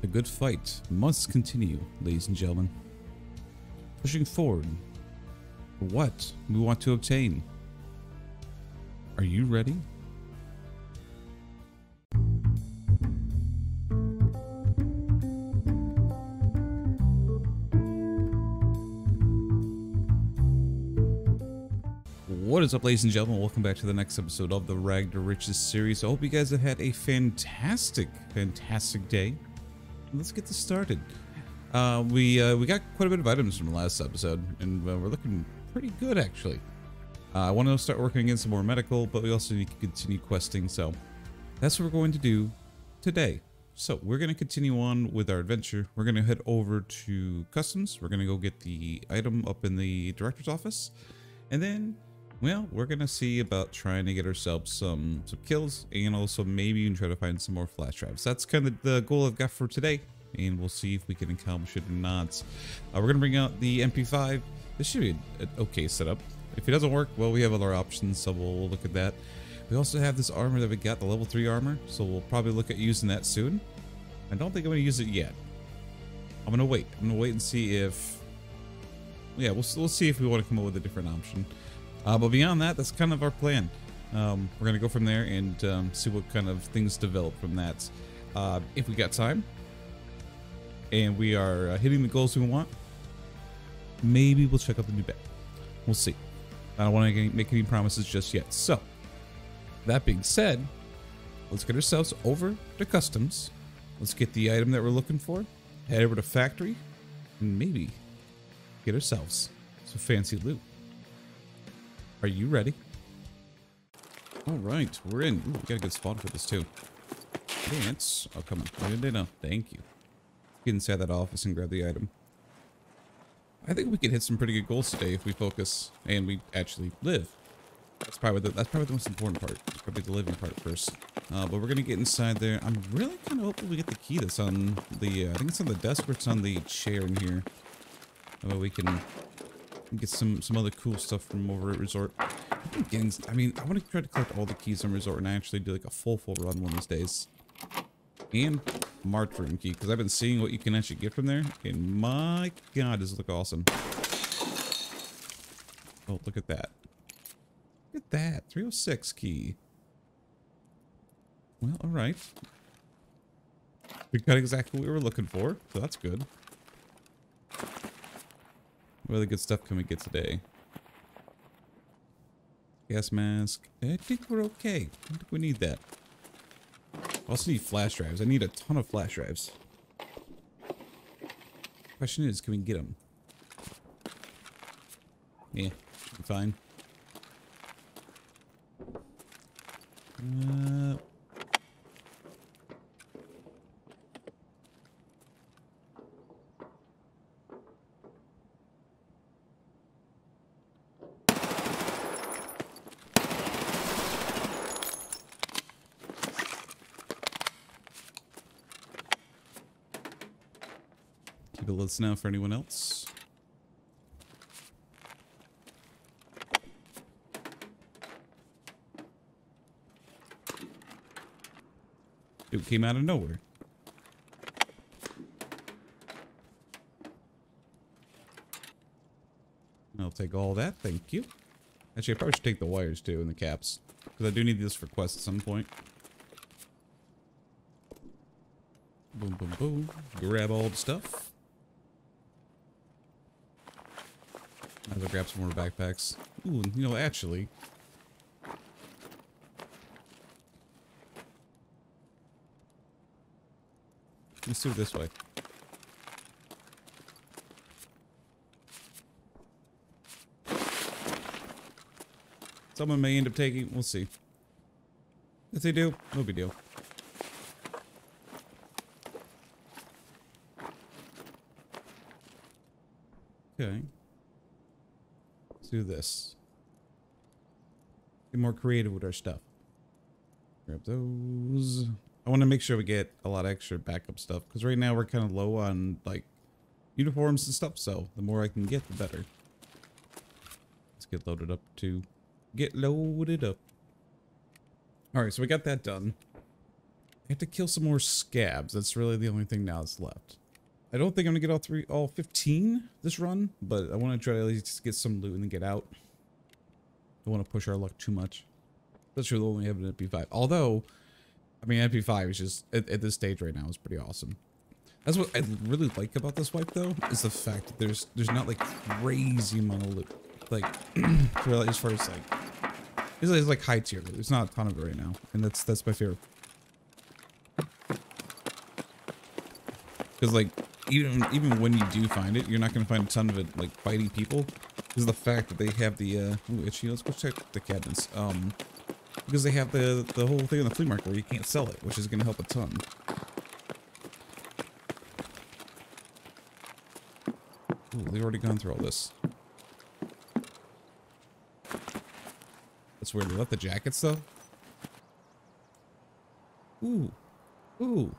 The good fight must continue, ladies and gentlemen. Pushing forward for what we want to obtain. Are you ready? What is up, ladies and gentlemen? Welcome back to the next episode of the Rag to Riches series. I hope you guys have had a fantastic, fantastic day. Let's get this started. Uh, we uh, we got quite a bit of items from the last episode, and uh, we're looking pretty good, actually. Uh, I want to start working against some more medical, but we also need to continue questing, so that's what we're going to do today. So we're going to continue on with our adventure. We're going to head over to customs. We're going to go get the item up in the director's office, and then well, we're gonna see about trying to get ourselves some some kills and also maybe even try to find some more flash drives. That's kind of the goal I've got for today, and we'll see if we can accomplish it or not. Uh, we're gonna bring out the MP5. This should be an okay setup. If it doesn't work, well, we have other options, so we'll, look at that. We also have this armor that we got, the level 3 armor, so we'll probably look at using that soon. I don't think I'm gonna use it yet. I'm gonna wait. I'm gonna wait and see if... Yeah, we'll, we'll see if we want to come up with a different option. Uh, but beyond that, that's kind of our plan. Um, we're going to go from there and um, see what kind of things develop from that. Uh, if we got time and we are uh, hitting the goals we want, maybe we'll check out the new bed. We'll see. I don't want to make any promises just yet. So, that being said, let's get ourselves over to customs. Let's get the item that we're looking for, head over to factory, and maybe get ourselves some fancy loot. Are you ready? All right, we're in. Ooh, we got a good spot for this too. Dance. Oh, come on. No. Thank you. Get inside that office and grab the item. I think we could hit some pretty good goals today if we focus and we actually live. That's probably the, that's probably the most important part. It's probably the living part first. Uh, but we're gonna get inside there. I'm really kind of hoping we get the key that's on the. Uh, I think it's on the desk or it's on the chair in here. That way we can get some some other cool stuff from over at Resort. Getting, I mean, I want to try to collect all the keys from Resort and actually do like a full full run one of these days. And Marked Room key because I've been seeing what you can actually get from there, and my God, does it look awesome! Oh, look at that! Look at that 306 key. Well, all right. We got exactly what we were looking for, so that's good. What other good stuff can we get today? Gas mask. I think we're okay. I think we need that. I also need flash drives. I need a ton of flash drives. Question is, can we get them? Yeah, fine. Uh, Keep now for anyone else. It came out of nowhere. I'll take all that, thank you. Actually, I probably should take the wires too and the caps. Because I do need this for quests at some point. Boom, boom, boom. Grab all the stuff. I'll grab some more backpacks. Ooh, you know, actually... Let's do it this way. Someone may end up taking... We'll see. If they do, no big deal. Okay. Let's do this. Get more creative with our stuff. Grab those. I want to make sure we get a lot of extra backup stuff because right now we're kind of low on like uniforms and stuff. So the more I can get, the better. Let's get loaded up too. Get loaded up. All right, so we got that done. I have to kill some more scavs. That's really the only thing now that's left. I don't think I'm gonna get all three, all 15 this run, but I want to try to at least get some loot and then get out. Don't want to push our luck too much. That's really only having an MP5. Although, I mean, MP5 is just at, at this stage right now is pretty awesome. That's what I really like about this wipe though, is the fact that there's there's not like crazy amount of loot. Like, as far as like, it's, it's like high tier loot. There's not a ton of it right now, and that's that's my favorite. Because like even even when you do find it, you're not gonna find a ton of it like fighting people. Because the fact that they have the uh ooh, itchy, let's go check the cabinets. Um because they have the the whole thing on the flea market where you can't sell it, which is gonna help a ton. Ooh, they've already gone through all this. That's weird. They left the jackets though. Ooh. Ooh.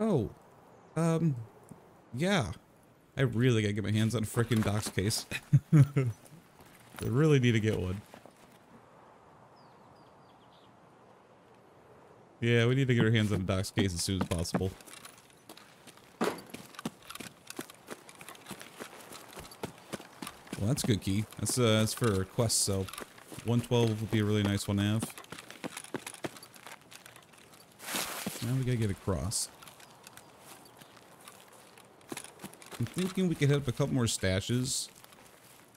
Oh. Um, yeah. I really gotta get my hands on a freaking Doc's case. I really need to get one. Yeah, we need to get our hands on a Doc's case as soon as possible. Well, that's a good key. That's uh, that's for a quest, so 112 would be a really nice one to have. Now we gotta get across. I'm thinking we could hit up a couple more stashes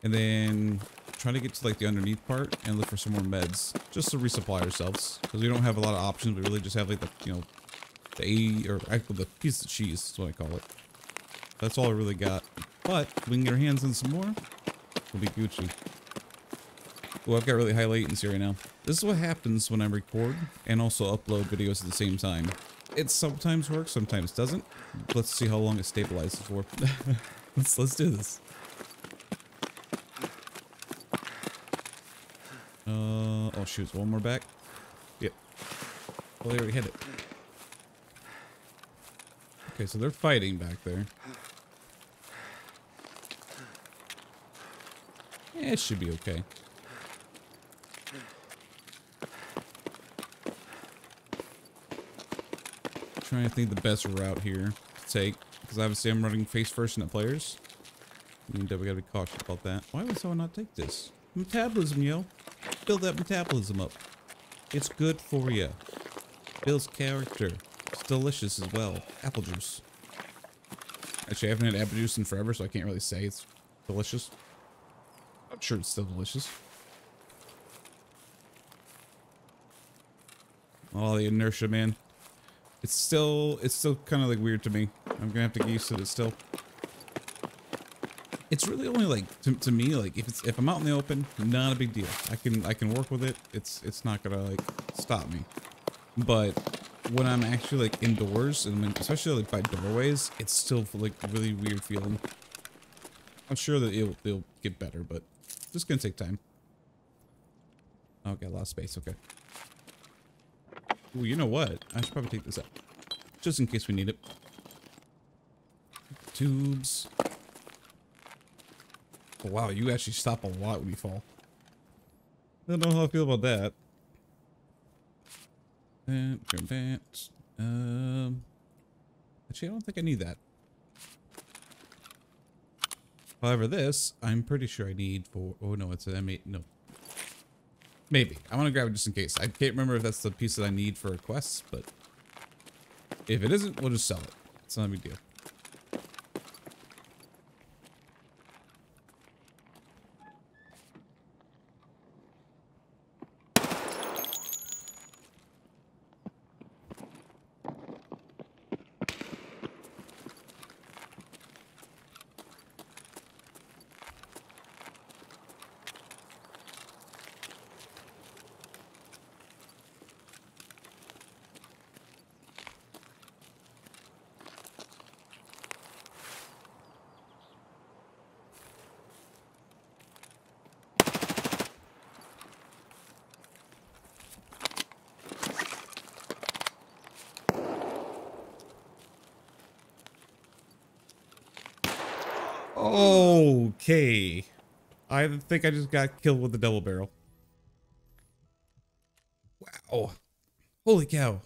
and then try to get to like the underneath part and look for some more meds just to resupply ourselves because we don't have a lot of options. We really just have like the, you know, the A or actually the piece of cheese is what I call it. That's all I really got. But we can get our hands on some more. We'll be Gucci. Oh, I've got really high latency right now. This is what happens when I record and also upload videos at the same time. It sometimes works, sometimes doesn't. Let's see how long it stabilizes for. let's let's do this. Uh oh shoot, one more back. Yep. Well they already hit it. Okay, so they're fighting back there. Yeah, it should be okay. Trying to think the best route here to take. Because obviously I'm running face first into players. And we gotta be cautious about that. Why would someone not take this? Metabolism, yo. Build that metabolism up. It's good for you. Builds character. It's delicious as well. Apple juice. Actually, I haven't had apple juice in forever, so I can't really say it's delicious. I'm sure it's still delicious. Oh, the inertia, man. It's still, it's still kind of like weird to me. I'm gonna have to get used to it still. It's really only like, to, to me, like if it's, if I'm out in the open, not a big deal. I can, I can work with it. It's, it's not gonna like stop me. But when I'm actually like indoors and especially like by doorways, it's still like really weird feeling. I'm sure that it'll, it'll get better, but just gonna take time. Oh, okay, a lot of space. Okay. Well, you know what? I should probably take this out. Just in case we need it. Tubes. Oh, wow, you actually stop a lot when you fall. I don't know how I feel about that. That. Um, actually, I don't think I need that. However, this, I'm pretty sure I need for... Oh, no, it's an M8. No, Maybe. I want to grab it just in case. I can't remember if that's the piece that I need for quests, but if it isn't, we'll just sell it. It's not a big deal. Okay. I think I just got killed with the double barrel. Wow. Holy cow.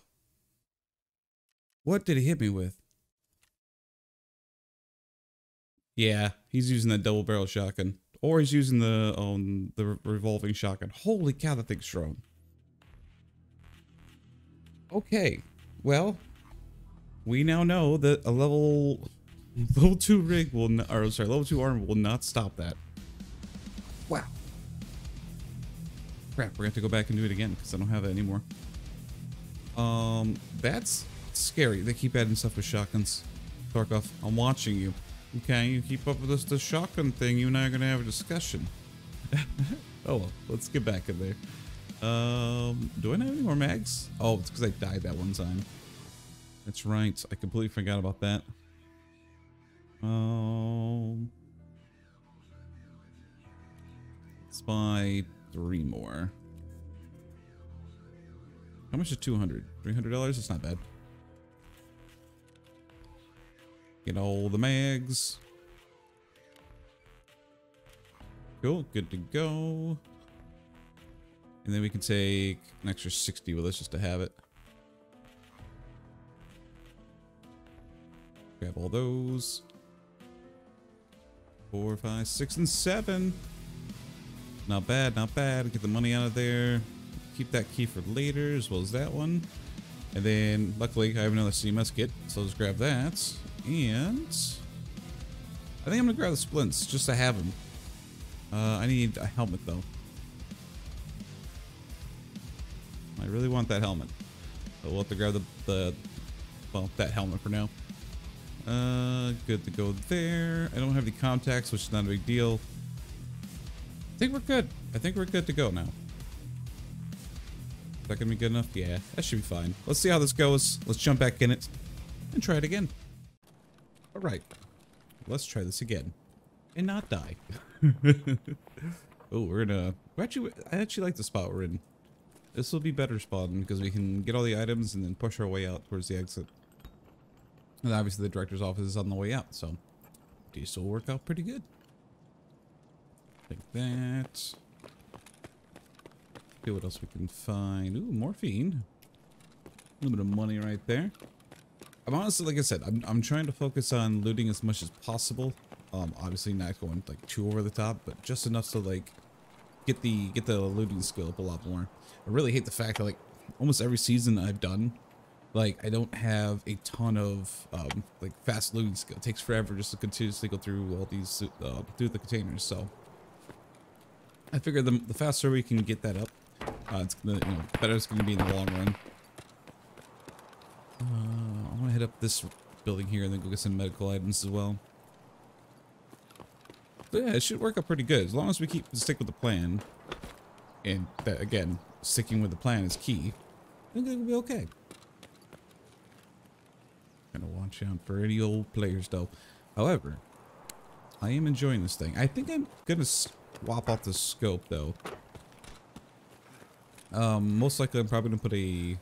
What did he hit me with? Yeah, he's using that double barrel shotgun. Or he's using the um the revolving shotgun. Holy cow, that thing's strong. Okay, well, we now know that a level level two rig will not, or sorry, level two armor will not stop that. Wow. Crap, we're gonna have to go back and do it again because I don't have it anymore. Um, that's scary. They keep adding stuff with shotguns. Tarkov, I'm watching you. Okay, you keep up with this the shotgun thing, you and I are gonna have a discussion. oh well, let's get back in there. Um, do I have any more mags? Oh, it's because I died that one time. That's right. I completely forgot about that. Um, let's buy three more. How much is 200? $300? It's not bad. Get all the mags. Cool, good to go. And then we can take an extra 60 with us just to have it. Grab all those. Four, five, six, and seven. Not bad, not bad. Get the money out of there. Keep that key for later, as well as that one. And then, luckily, I have another CMS kit, so just grab that. And... I think I'm to grab the splints, just to have them. Uh, I need a helmet, though. I really want that helmet. But we'll have to grab the, the well, that helmet for now. Uh, good to go there. I don't have any contacts, which is not a big deal. I think we're good. I think we're good to go now. Is that gonna be good enough? Yeah, that should be fine. Let's see how this goes. Let's jump back in it and try it again. All right, let's try this again and not die. oh, we're gonna. We're actually, I actually like the spot we're in. This will be better spawn because we can get all the items and then push our way out towards the exit. And obviously the director's office is on the way out, so this will work out pretty good. Take that. See what else we can find. Ooh, morphine. A little bit of money right there. I'm honestly, like I said, I'm, I'm trying to focus on looting as much as possible. Um, obviously not going like too over the top, but just enough to like get the get the looting skill up a lot more. I really hate the fact that like almost every season I've done, like I don't have a ton of um, like fast loading skill. It takes forever just to continuously go through all these uh, through the containers. So I figure the, the faster we can get that up, uh, it's gonna you know better it's gonna be in the long run. Uh, I'm gonna head up this building here and then go get some medical items as well. Yeah, it should work out pretty good as long as we keep stick with the plan. And that again, sticking with the plan is key. I think it'll be okay. Gonna watch out for any old players though. However, I am enjoying this thing. I think I'm gonna swap off the scope though. Um, most likely I'm probably gonna put a.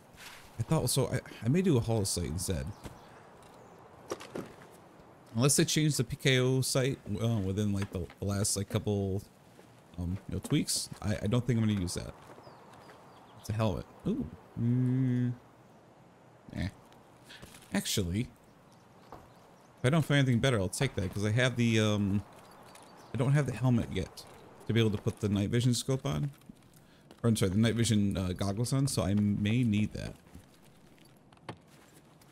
I thought so. I, I may do a holosight instead. Unless they change the PKO sight uh, within like the, the, last like couple um you know tweaks, I, I don't think I'm gonna use that. It's a helmet. Ooh. Mm. Eh. Actually, if I don't find anything better, I'll take that because I have the um I don't have the helmet yet to be able to put the night vision scope on. Or I'm sorry, the night vision uh, goggles on, so I may need that.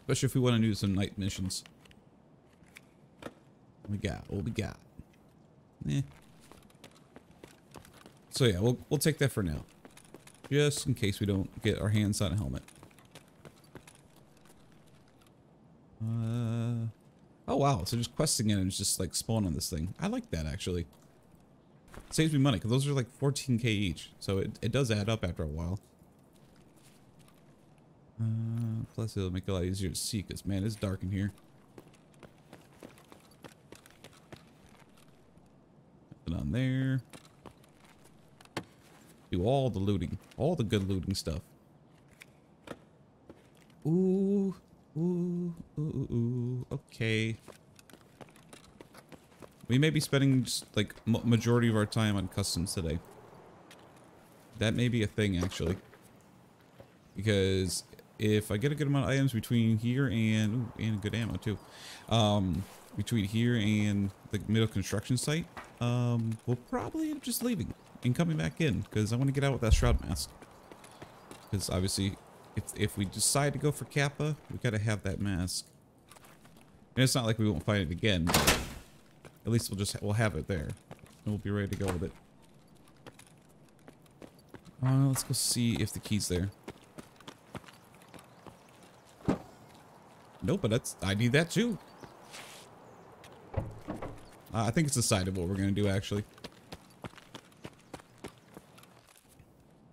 Especially if we want to do some night missions we got? What we got? Eh. So yeah, we'll we'll take that for now. Just in case we don't get our hands on a helmet. Uh oh wow, so just questing it and just like spawn on this thing. I like that actually. It saves me money because those are like 14k each. So it, it does add up after a while. Uh, plus it'll make it a lot easier to see because man, it's dark in here. And on there. Do all the looting. All the good looting stuff. Ooh. Ooh. Ooh. Ooh. Okay. We may be spending just, like majority of our time on customs today. That may be a thing actually. Because if I get a good amount of items between here and ooh, and good ammo too, um, between here and the middle construction site, um, we'll probably just leaving and coming back in because I want to get out with that shroud mask. Because obviously, if if we decide to go for Kappa, we got to have that mask. And it's not like we won't find it again. At least we'll just we'll have it there. And we'll be ready to go with it. Uh, let's go see if the key's there. Nope, but that's I need that too. Uh, I think it's decided what we're gonna do actually.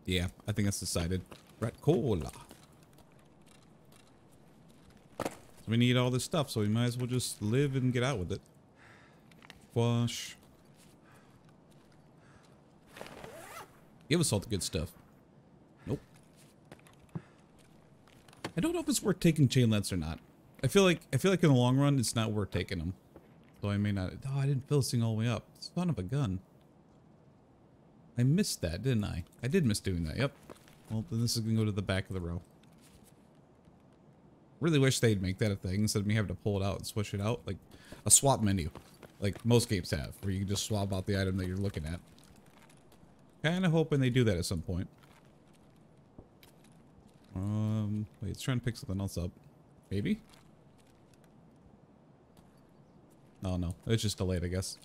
Yeah, I think that's decided. Red cola. We need all this stuff, so we might as well just live and get out with it. Wash. Give us all the good stuff. Nope. I don't know if it's worth taking chainlets or not. I feel like I feel like in the long run it's not worth taking them. So I may not. Oh, I didn't fill this thing all the way up. Son of a gun. I missed that, didn't I? I did miss doing that. Yep. Well, then this is gonna go to the back of the row. Really wish they'd make that a thing instead of me having to pull it out and switch it out. Like a swap menu. Like most games have, where you can just swap out the item that you're looking at. Kinda hoping they do that at some point. Um, wait, it's trying to pick something else up. Maybe? Oh no, it's just delayed, I guess.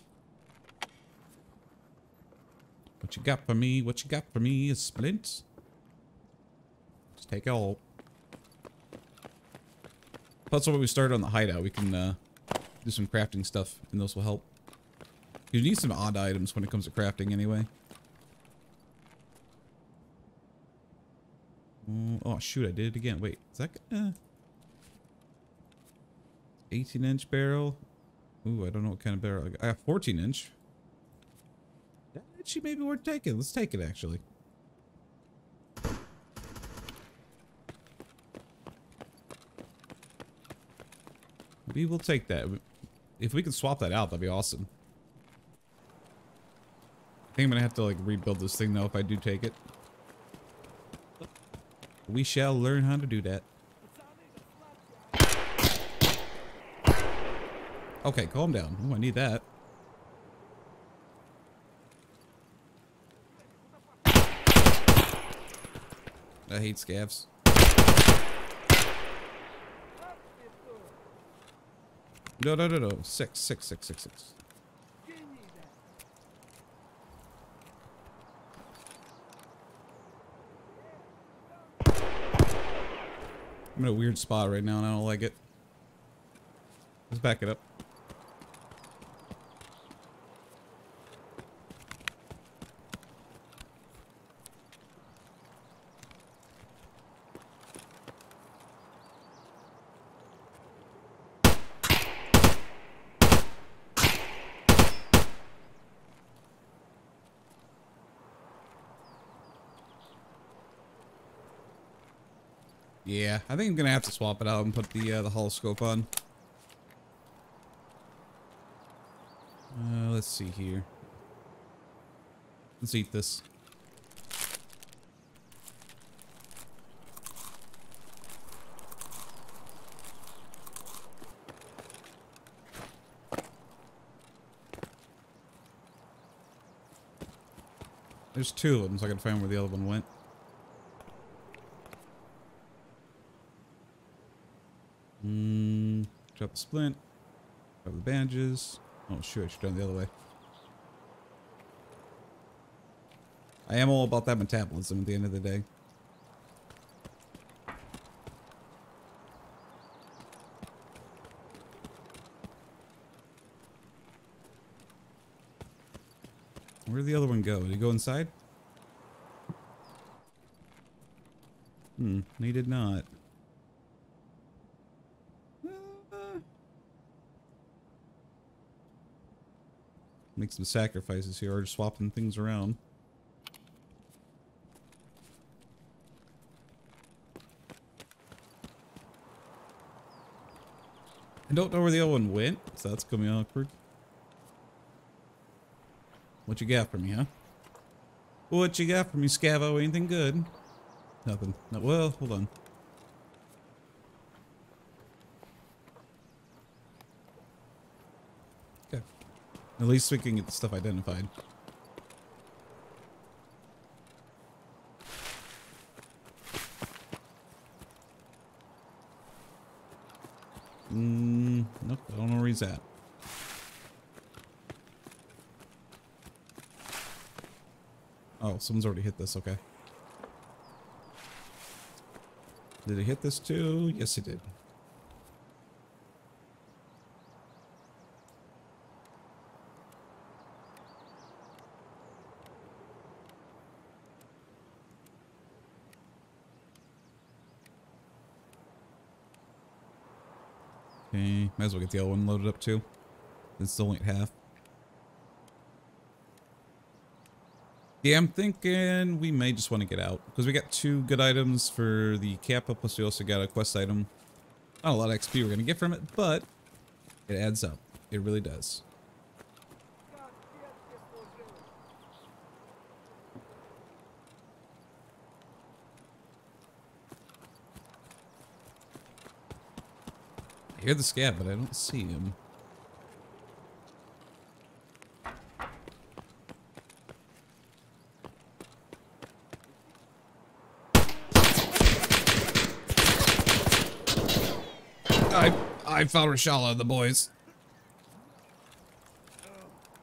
What you got for me? What you got for me is splints. Just take it all. Plus, when we start on the hideout, we can uh, do some crafting stuff, and those will help. You need some odd items when it comes to crafting, anyway. Mm, oh, shoot, I did it again. Wait, is that... Uh, 18 inch barrel. Ooh, I don't know what kind of barrel I got. I have 14 inch. That actually may be worth taking. Let's take it, actually. We will take that. If we can swap that out, that'd be awesome. I think I'm gonna have to like rebuild this thing though if I do take it. We shall learn how to do that. Okay, calm down. Oh, I need that. I hate scavs. No, no, no, no. Six, six, six, six, six. I'm in a weird spot right now and I don't like it. Let's back it up. Yeah, I think I'm gonna have to swap it out and put the uh, the holoscope on. Uh, let's see here. Let's eat this. There's two of them, so I can find where the other one went. Mm, drop the splint. Drop the bandages. Oh shoot, I should done the other way. I am all about that metabolism at the end of the day. Where did the other one go? Did he go inside? Hmm, he did not. Make some sacrifices here, or just swapping things around. I don't know where the other one went, so that's gonna be awkward. What you got for me, huh? What you got for me, Scavo? Anything good? Nothing. No, well, hold on. At least we can get the stuff identified. Mm, nope, I don't know where he's at. Oh, someone's already hit this, okay. Did he hit this too? Yes, he did. Okay, might as well get the other one loaded up too. It's still only at half. Yeah, I'm thinking we may just want to get out. Because we got two good items for the Kappa, plus we also got a quest item. Not a lot of XP we're going to get from it, but it adds up. It really does. I hear the scav, but I don't see him. I I found Reshala and the boys.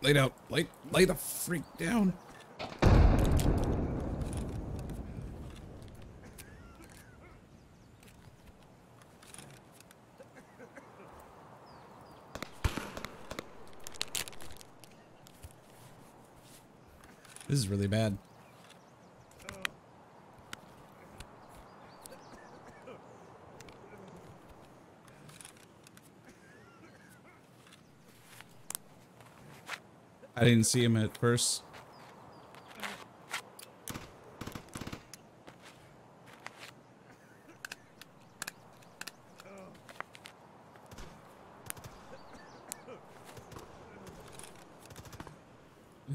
Lay down. Lay lay the freak down. This is really bad. I didn't see him at first.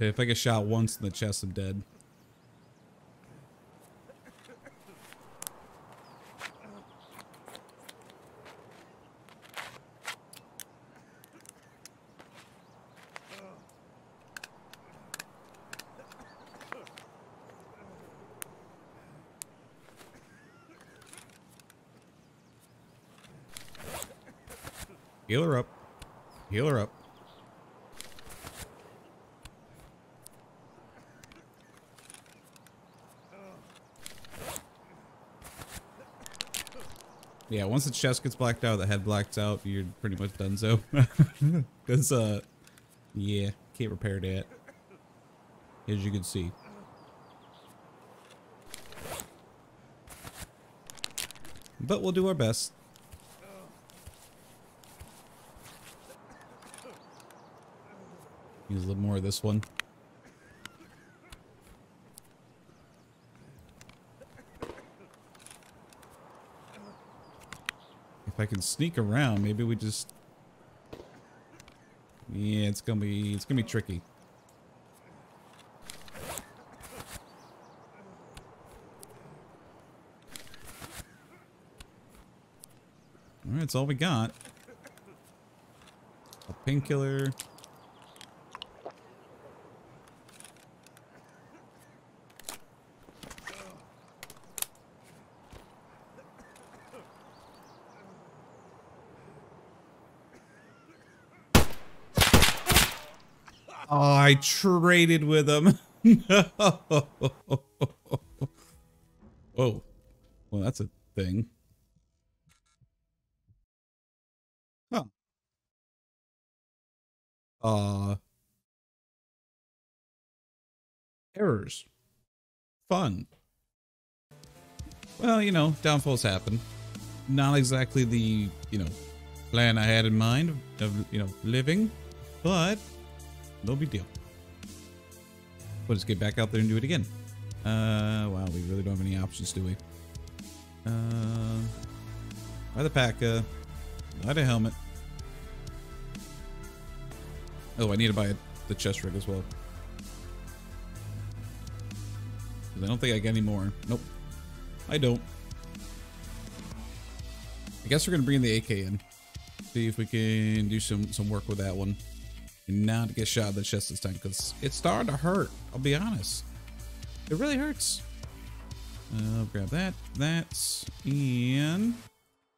If I get shot once in the chest, I'm dead. Heal her up. Heal her up. Yeah, once the chest gets blacked out, the head blacked out, you're pretty much done so. Because, uh, yeah, can't repair that. As you can see. But we'll do our best. Use a little more of this one. I can sneak around, maybe we just... Yeah, it's gonna be, it's gonna be tricky. Alright, that's all we got. A painkiller. Oh, Traded with him. oh. Well, that's a thing. Huh. Uh. Errors. Fun. Well, you know, downfalls happen. Not exactly the, you know, plan I had in mind of, you know, living, but no big deal. Just get back out there and do it again. Uh, wow, we really don't have any options, do we? Uh, buy the PACA. Buy the helmet. Oh, I need to buy the chest rig as well. I don't think I get any more. Nope. I don't. I guess we're gonna bring the AK in. See if we can do some some work with that one. Not to get shot in the chest this time because it's starting to hurt. I'll be honest. It really hurts. Uh, grab that, that, and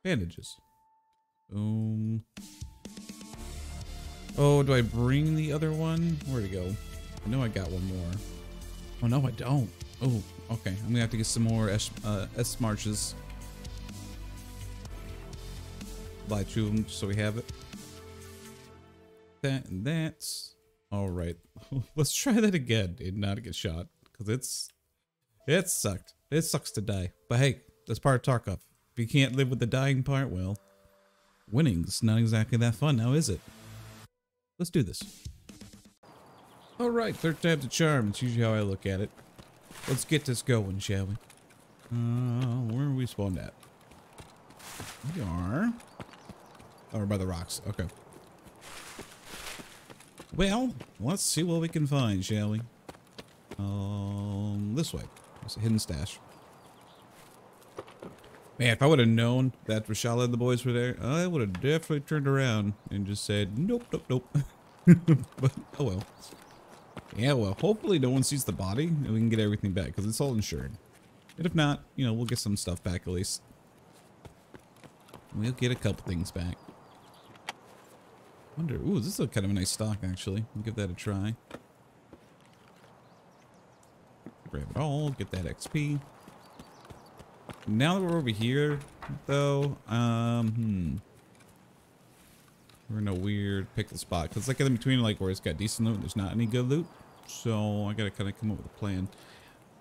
bandages. Boom. Oh, do I bring the other one? Where'd it go? I know I got one more. Oh, no, I don't. Oh, okay. I'm gonna have to get some more S, uh, Esmarches. Buy two of them so we have it. That and that's all right. Let's try that again and not get shot because it's it sucked. It sucks to die. But hey, that's part of Tarkov. If you can't live with the dying part, well, winning's not exactly that fun now, is it? Let's do this. All right, third time's a charm. It's usually how I look at it. Let's get this going, shall we? Uh, where are we spawned at? We are... Oh, by the rocks. Okay. Well, let's see what we can find, shall we? Um, this way. There's a hidden stash. Man, if I would have known that Reshala and the boys were there, I would have definitely turned around and just said, nope, nope, nope. but, oh well. Yeah, well, hopefully no one sees the body and we can get everything back because it's all insured. And if not, you know, we'll get some stuff back at least. We'll get a couple things back. Wonder, ooh, this is a kind of a nice stock actually. I'll give that a try. Grab it all, get that XP. Now that we're over here, though, um, hmm. We're in a weird pickle spot. Because like in between, like where it's got decent loot, there's not any good loot. So I gotta kind of come up with a plan.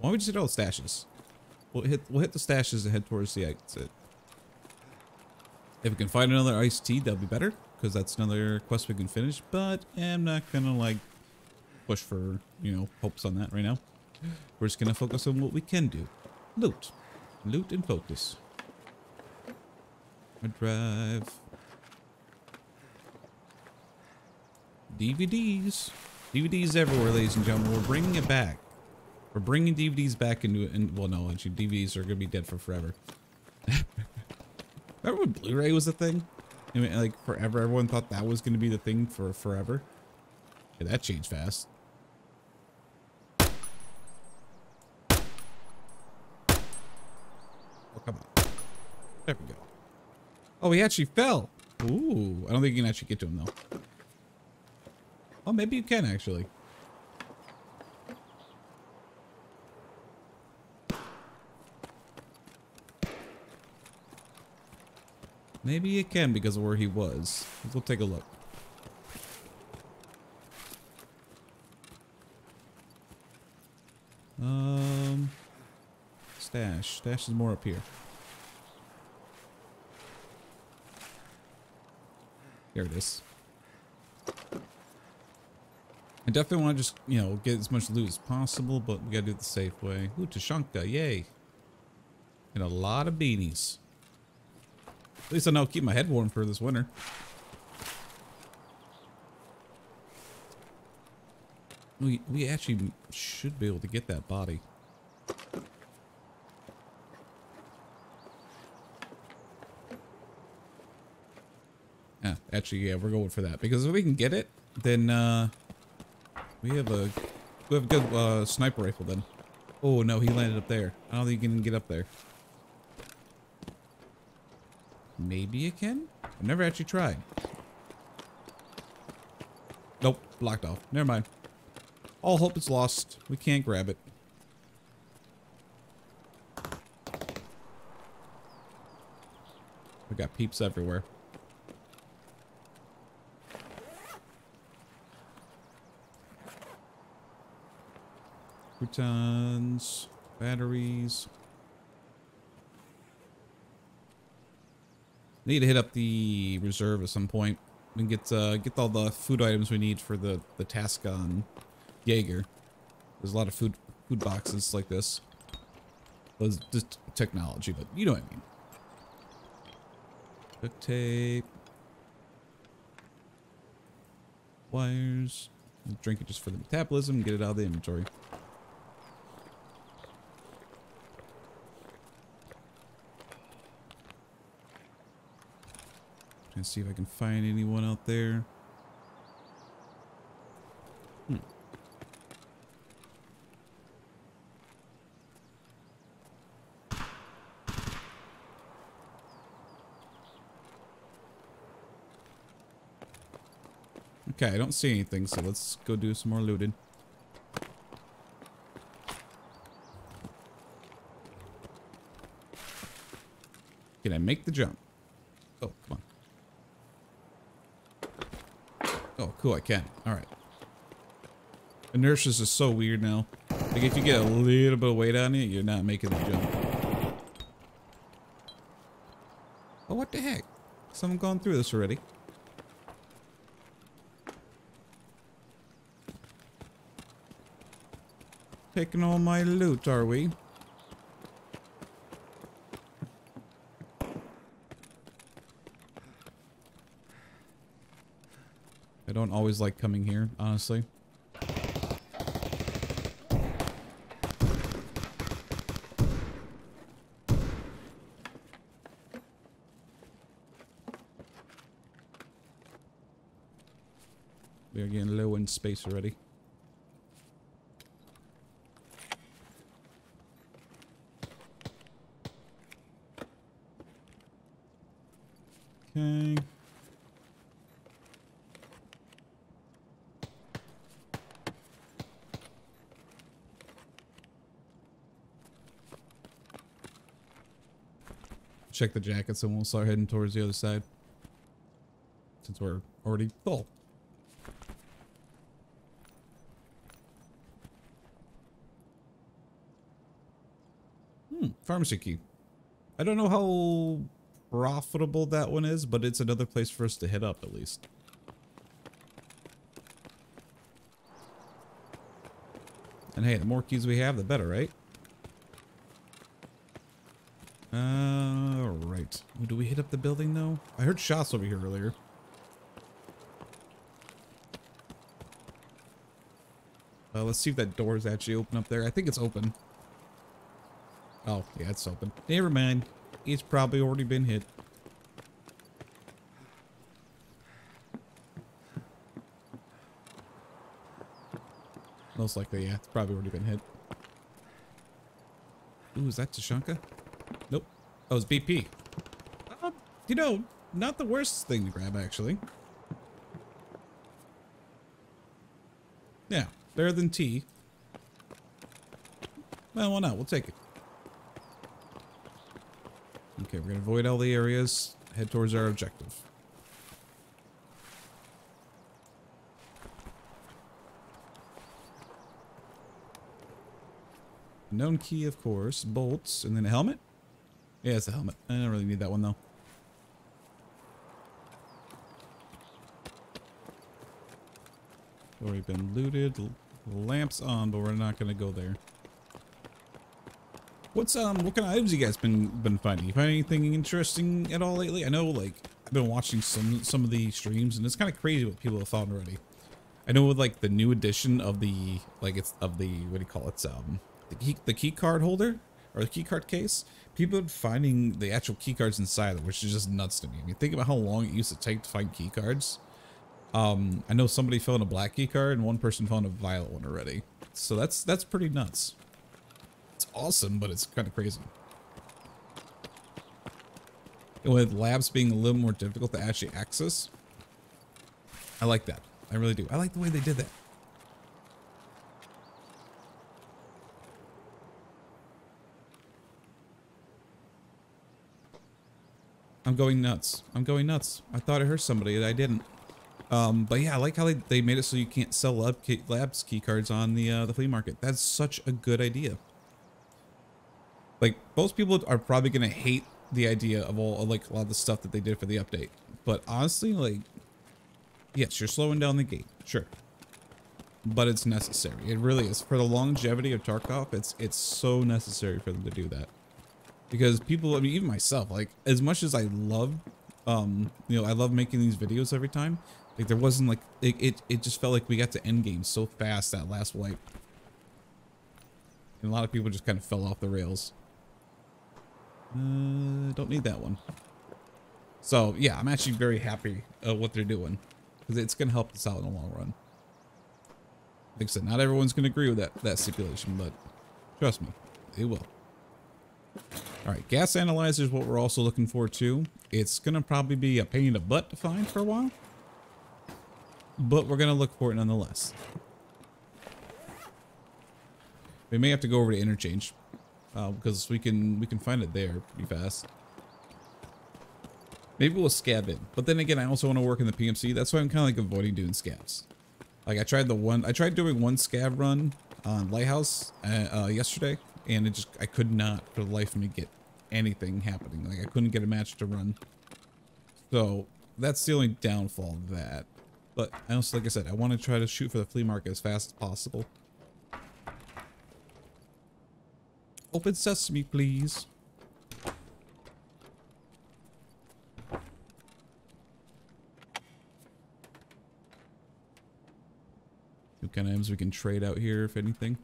Why don't we just hit all the stashes? We'll hit, we'll hit the stashes and head towards the exit. If we can find another iced tea, that'll be better. Because that's another quest we can finish. But I'm not gonna like push for, you know, hopes on that right now. We're just gonna focus on what we can do. Loot. Loot and focus. A drive. DVDs. DVDs everywhere, ladies and gentlemen. We're bringing it back. We're bringing DVDs back into it. And, well, no, actually, DVDs are going to be dead for forever. Remember when Blu-ray was a thing? I mean, like, forever, everyone thought that was going to be the thing for forever. Yeah, that changed fast. Oh, come on. There we go. Oh, he actually fell. Ooh, I don't think you can actually get to him, though. Oh, maybe you can, actually. Maybe you can because of where he was. Let's go take a look. Um, stash. Stash is more up here. There it is. I definitely want to just, you know, get as much loot as possible, but we gotta do it the safe way. Ooh, Tushonka, yay. And a lot of beanies. At least I know I'll keep my head warm for this winter. We, we actually should be able to get that body. Ah, actually, yeah, we're going for that. Because if we can get it, then, uh... We have a... We have a good, uh, sniper rifle, then. Oh, no, he landed up there. I don't think he can get up there. Maybe you can? I've never actually tried. Nope, blocked off. Never mind. All hope is lost. We can't grab it. We got peeps everywhere. Croutons, batteries. Need to hit up the reserve at some point and get uh, get all the food items we need for the the task on Jaeger. There's a lot of food food boxes like this. There's just technology, but you know what I mean. Duct tape. Wires. Drink it just for the metabolism. Get it out of the inventory. and see if I can find anyone out there. Hmm. Okay, I don't see anything, so let's go do some more looting. Can I make the jump? Cool, I can. Alright. Inertia is so weird now. Like, if you get a little bit of weight on it, you're not making the jump. Oh, what the heck? Someone gone through this already. Taking all my loot, are we? Don't always like coming here, honestly. We're getting low in space already. Okay. Check the jackets and we'll start heading towards the other side. Since we're already full. Hmm, pharmacy key. I don't know how profitable that one is, but it's another place for us to hit up at least. And hey, the more keys we have, the better, right? Uh. Do we hit up the building though? I heard shots over here earlier. Uh, let's see if that door is actually open up there. I think it's open. Oh, yeah, it's open. Never mind. It's probably already been hit. Most likely, yeah. It's probably already been hit. Ooh, is that Tushonka? Nope. Oh, it's BP. You know, not the worst thing to grab, actually. Yeah, better than tea. Well, why not? We'll take it. Okay, we're going to avoid all the areas, head towards our objective. Known key, of course. Bolts, and then a helmet? Yeah, it's a helmet. I don't really need that one, though. Already been looted. Lamps on, but we're not to go there. What's um what kind of items you guys been been finding? You find anything interesting at all lately? I know like I've been watching some some of the streams and it's kind of crazy what people have found already. I know with like the new edition of the like it's of the what do you call it? Um the key the key card holder or the key card case. People are finding the actual key cards inside it, which is just nuts to me. I mean, think about how long it used to take to find key cards. Um, I know somebody found a black key card and one person found a violet one already. So that's that's pretty nuts. It's awesome, but it's kind of crazy. With labs being a little more difficult to actually access, I like that. I really do. I like the way they did that. I'm going nuts. I'm going nuts. I thought I heard somebody, and I didn't. Um, but yeah, I like how they, they made it so you can't sell lab key, labs key cards on the uh, the flea market. That's such a good idea. Like most people are probably gonna hate the idea of all like a lot of the stuff that they did for the update. But honestly, like, yes, you're slowing down the game, sure, but it's necessary. It really is for the longevity of Tarkov. It's it's so necessary for them to do that because people, I mean, even myself, like as much as I love, um, you know, I love making these videos every time. Like there wasn't like it, it, it just felt like we got to end game so fast that last wipe. And a lot of people just kind of fell off the rails. Uh, don't need that one. So yeah, I'm actually very happy uh, what they're doing because it's going to help us out in the long run. Like I said, not everyone's going to agree with that, that stipulation, but trust me, they will. All right, gas analyzer is what we're also looking for too. It's going to probably be a pain in the butt to find for a while. But we're going to look for it nonetheless. We may have to go over to interchange uh, because we can we can find it there pretty fast. Maybe we'll scav it. But then again, I also want to work in the PMC. That's why I'm kind of like avoiding doing scavs. Like I tried the one, I tried doing one scav run on Lighthouse uh, uh, yesterday, and it just I could not for the life of me get anything happening. Like I couldn't get a match to run. So that's the only downfall of that. But I also, like I said, I want to try to shoot for the flea market as fast as possible. Open sesame, please. What kind of items we can trade out here, if anything?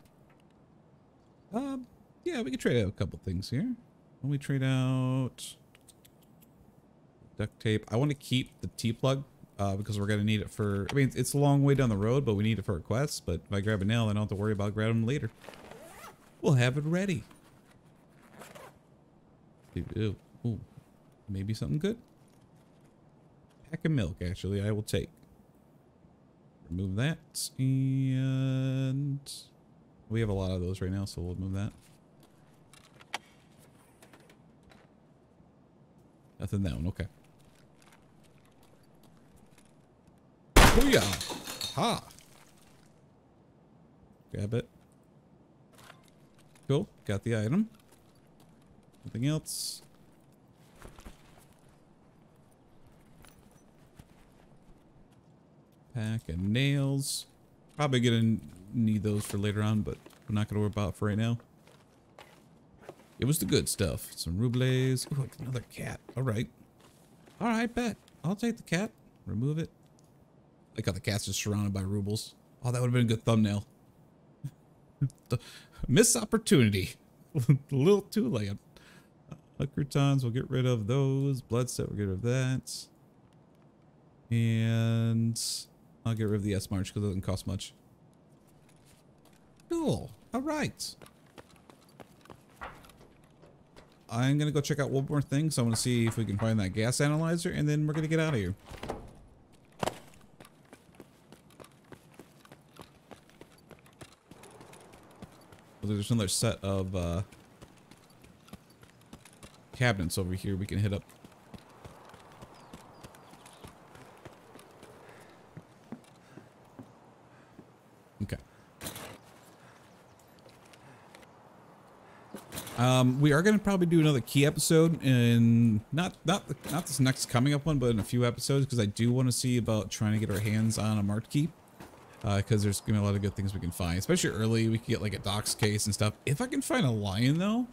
Um, yeah, we can trade out a couple things here. When we trade out duct tape, I want to keep the T-plug uh, because we're going to need it for, I mean, it's a long way down the road, but we need it for a quest. But if I grab nail, I don't have to worry about grabbing them later. We'll have it ready. Ooh, maybe something good. Pack of milk, actually, I will take. Remove that, and we have a lot of those right now, so we'll move that. Nothing that one, okay. Booyah! Ha! Grab it. Cool, got the item. Nothing else. Pack of nails. Probably gonna need those for later on, but we're not gonna worry about for right now. It was the good stuff. Some rubles. Ooh, another cat. All right. All right, bet. I'll take the cat. Remove it. Like how the cat's just surrounded by rubles. Oh, that would have been a good thumbnail. Miss opportunity. a little too late. Uh, we'll get rid of those. Blood set, we'll get rid of that. And I'll get rid of the Esmarch because it doesn't cost much. Cool. All right. I'm going to go check out one more thing. So I'm going to see if we can find that gas analyzer and then we're going to get out of here. There's another set of uh, cabinets over here we can hit up. Okay. Um, we are going to probably do another key episode in not not not this next coming up one, but in a few episodes because I do want to see about trying to get our hands on a marked key because uh, there's gonna be a lot of good things we can find, especially early. We could get like a docs case and stuff. If I can find a lion though,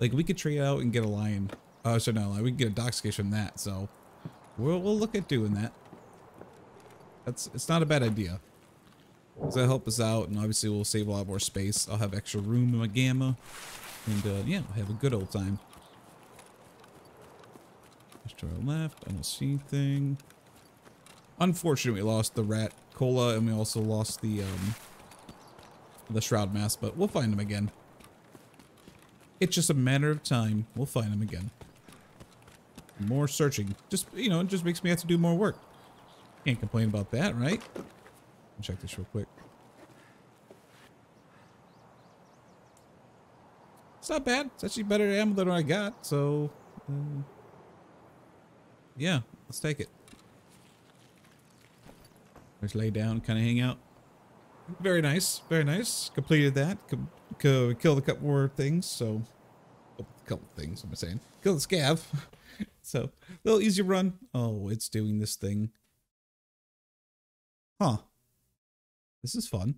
like we could trade out and get a lion. Oh, uh, so no, we can get a docs case from that. So we'll we'll look at doing that. That's it's not a bad idea. Cause that'll help us out, and obviously we'll save a lot more space. I'll have extra room in my gamma, and uh, yeah, I'll have a good old time. To our left, I don't see anything. Unfortunately, we lost the rat cola, and we also lost the um, the shroud mask, but we'll find them again. It's just a matter of time. We'll find them again. More searching. Just, you know, it just makes me have to do more work. Can't complain about that, right? Check this real quick. It's not bad. It's actually better ammo than I got, so... Uh, yeah, let's take it. Let's lay down, kind of hang out. Very nice, very nice. Completed that. Com killed a couple more things, so... Oh, a couple things, I'm saying. Kill the scav. so, a little easy run. Oh, it's doing this thing. Huh. This is fun.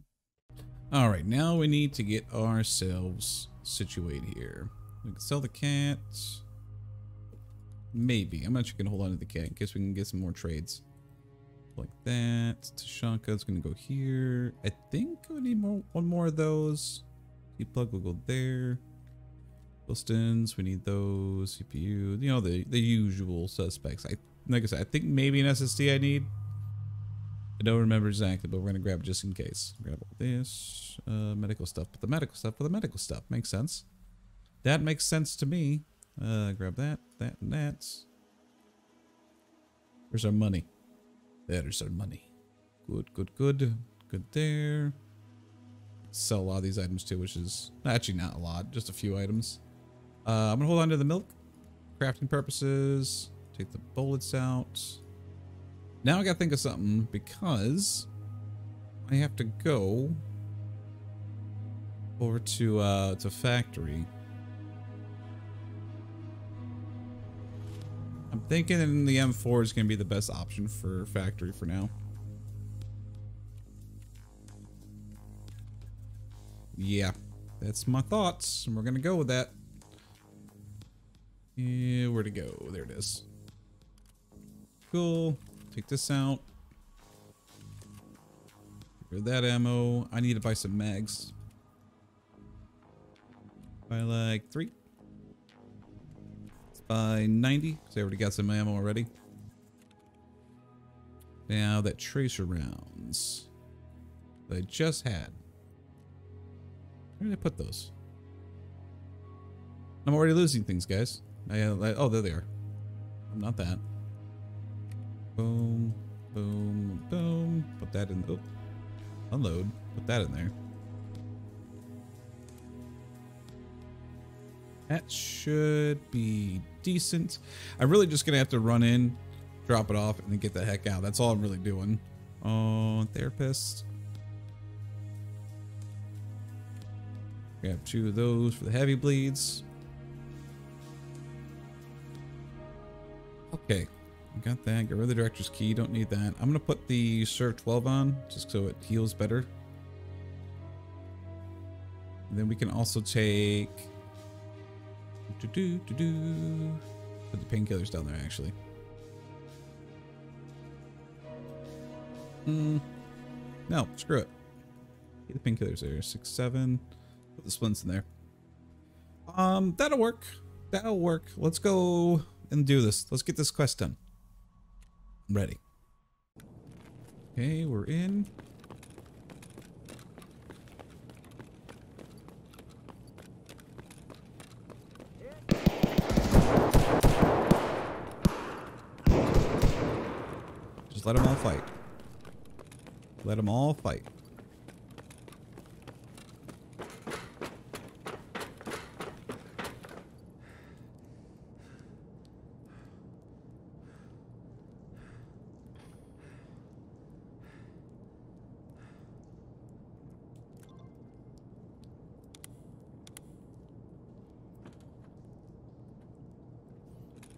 All right, now we need to get ourselves situated here. We can sell the cat. Maybe. I'm actually going to hold on to the cat in case we can get some more trades. Like that. Tushonka is going to go here. I think we need more, one more of those. T-plug will go there. Pistons, we need those. CPU, you know, the, the usual suspects. I Like I said, I think maybe an SSD I need. I don't remember exactly, but we're to grab just in case. Grab all this. Uh, medical stuff. But the medical stuff for the medical stuff. Makes sense. That makes sense to me. Uh, grab that, that, and that. Where's our money? There's our money. Good, good, good. Good there. Sell a lot of these items too, which is actually not a lot, just a few items. Uh, I'm gonna hold on to the milk. Crafting purposes. Take the bullets out. Now I gotta think of something because I have to go over to uh to factory. I'm thinking the M4 is gonna be the best option for factory for now. Yeah, that's my thoughts. And we're gonna go with that. Yeah, where to go? There it is. Cool. Take this out. Get that ammo. I need to buy some mags. Buy like three. Let's 90, because I already got some ammo already. Now that tracer rounds that I just had. Where did I put those? I'm already losing things, guys. I, uh, oh, there they are. I'm not that. Boom, boom, boom. Put that in. Oh, unload. Put that in there. That should be decent. I'm really just gonna have to run in, drop it off, and then get the heck out. That's all I'm really doing. Oh, therapist. Grab two of those for the heavy bleeds. Okay, got that. Get rid of the director's key. Don't need that. I'm gonna put the Surv12 on just so it heals better. And then we can also take. Do, do, do, do, Put the painkillers down there actually. Hmm. No, screw it. Get the painkillers there. Six, seven. Put the splints in there. Um, that'll work. That'll work. Let's go and do this. Let's get this quest done. I'm ready. Okay, we're in. Just let them all fight. Let them all fight.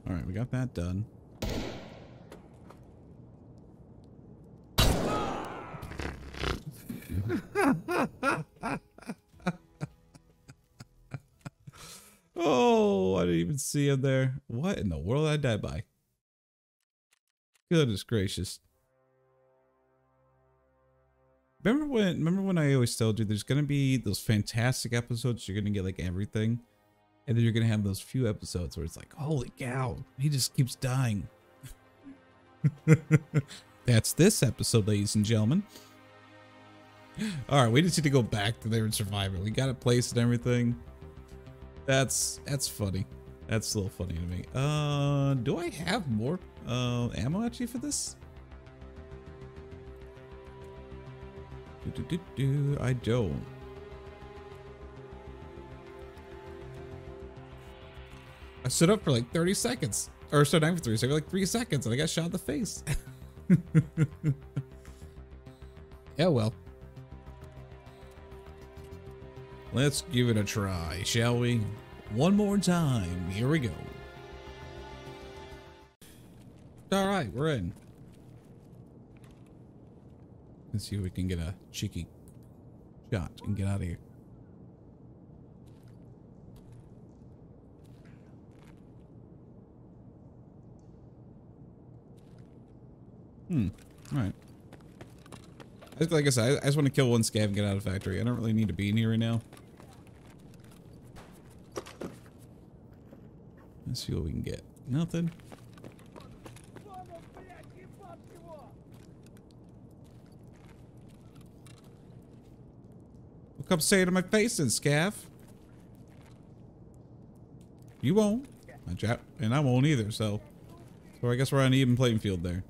All right, we got that done. oh, I didn't even see him there. What in the world I died by? Goodness gracious. Remember when remember when I always told you there's gonna be those fantastic episodes you're gonna get like everything? And then you're gonna have those few episodes where it's like, holy cow, he just keeps dying. That's this episode, ladies and gentlemen. All right, we just need to go back to there and survive it. We got a place and everything. That's that's funny. That's a little funny to me. Uh, do I have more uh ammo actually for this? Do, do, do, do. I don't. I stood up for like 30 seconds. Or stood down for three seconds, like three seconds, and I got shot in the face. yeah, well. Let's give it a try, shall we? One more time. Here we go. All right, we're in. Let's see if we can get a cheeky shot and get out of here. Hmm. All right. Like I said, I just want to kill one scav and get out of the factory. I don't really need to be in here right now. Let's see what we can get. Nothing. Look up say it to my face and scav. You won't. And I won't either, so. So I guess we're on an even playing field there.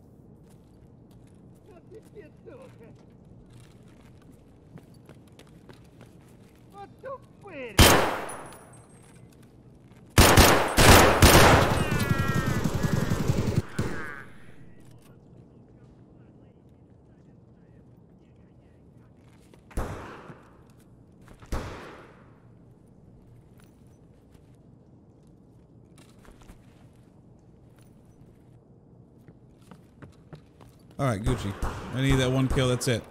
All right, Gucci. I need that one kill. That's it.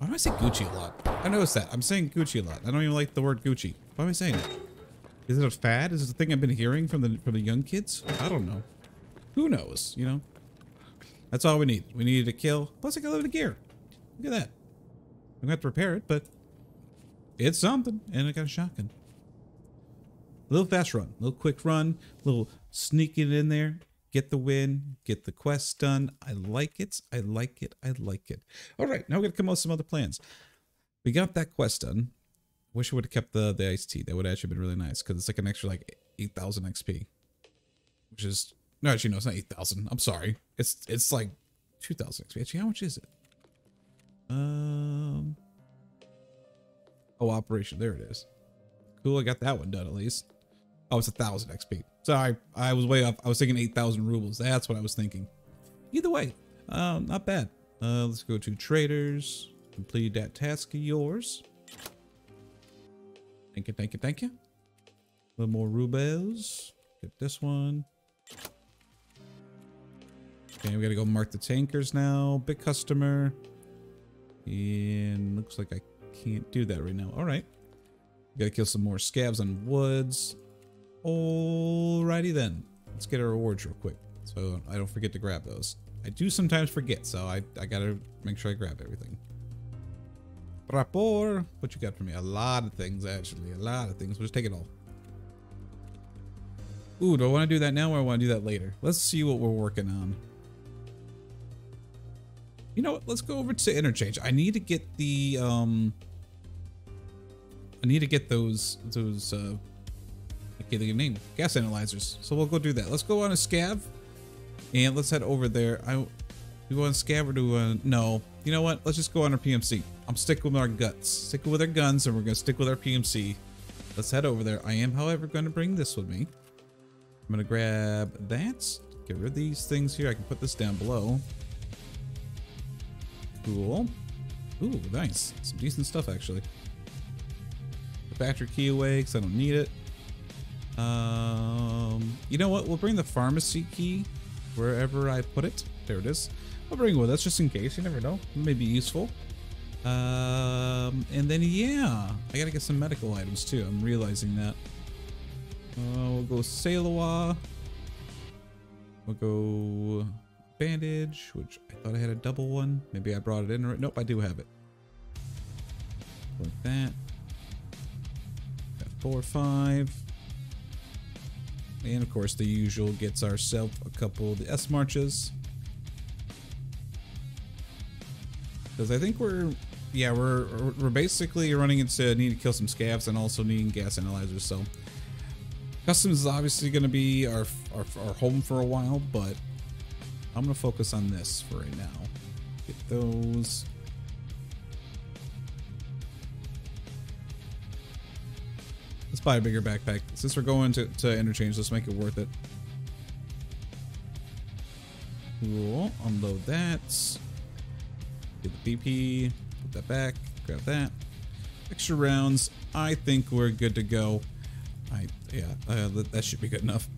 Why do I say Gucci a lot? I noticed that. I'm saying Gucci a lot. I don't even like the word Gucci. Why am I saying it? Is it a fad? Is it a thing I've been hearing from the from the young kids? I don't know. Who knows? You know. That's all we need. We needed a kill. Plus, I got a little gear. Look at that. I'm gonna have to repair it, but it's something. And I got a shotgun. A little fast run, a little quick run, a little sneaking in there get the win, get the quest done. I like it. I like it. I like it. All right, now we're gonna come up with some other plans. We got that quest done. Wish I would have kept the the iced tea. That would actually been really nice because it's like an extra like eight thousand XP, which is no, actually no, it's not eight thousand. I'm sorry. It's it's like two thousand XP. Actually, how much is it? Um. Oh, operation. There it is. Cool. I got that one done at least. Oh, it's a thousand XP. Sorry, I was way off. I was thinking 8,000 rubles. That's what I was thinking. Either way, um, not bad. Uh, let's go to traders. Complete that task of yours. Thank you, thank you, thank you. A little more rubles. Get this one. Okay, we gotta go mark the tankers now. Big customer. And looks like I can't do that right now. All right. Gotta kill some more scavs on woods. Alrighty then. Let's get our rewards real quick. So I don't forget to grab those. I do sometimes forget, so I, I gotta make sure I grab everything. Prapor. What you got for me? A lot of things, actually. A lot of things. We'll just take it all. Ooh, do I want to do that now or I want to do that later? Let's see what we're working on. You know what? Let's go over to interchange. I need to get the, um... I need to get those, those, uh, can't think name. Gas analyzers. So we'll go do that. Let's go on a scav. And let's head over there. I do we want scav or do we want no. You know what? Let's just go on our PMC. I'm sticking with our guts. Sticking with our guns and we're gonna stick with our PMC. Let's head over there. I am, however, gonna bring this with me. I'm gonna grab that. Get rid of these things here. I can put this down below. Cool. Ooh, nice. Some decent stuff, actually. The battery key away because I don't need it. Um, you know what? We'll bring the pharmacy key wherever I put it. There it is. I'll bring it with us just in case. You never know. It may be useful. Um, and then, yeah, I gotta get some medical items too. I'm realizing that. Uh, we'll go Salewa. We'll go bandage, which I thought I had a double one. Maybe I brought it in. Right? Nope, I do have it. Like that. Got four, five. And of course the usual gets ourselves a couple of the Esmarches. Because I think we're, yeah, we're we're basically running into needing to kill some scavs and also needing gas analyzers. So customs is obviously going to be our, our, our home for a while, but I'm going to focus on this for right now. Get those. Let's buy a bigger backpack. Since we're going to, to interchange, let's make it worth it. Cool. Unload that. Get the BP. Put that back. Grab that. Extra rounds. I think we're good to go. I yeah, uh, that, should be good enough.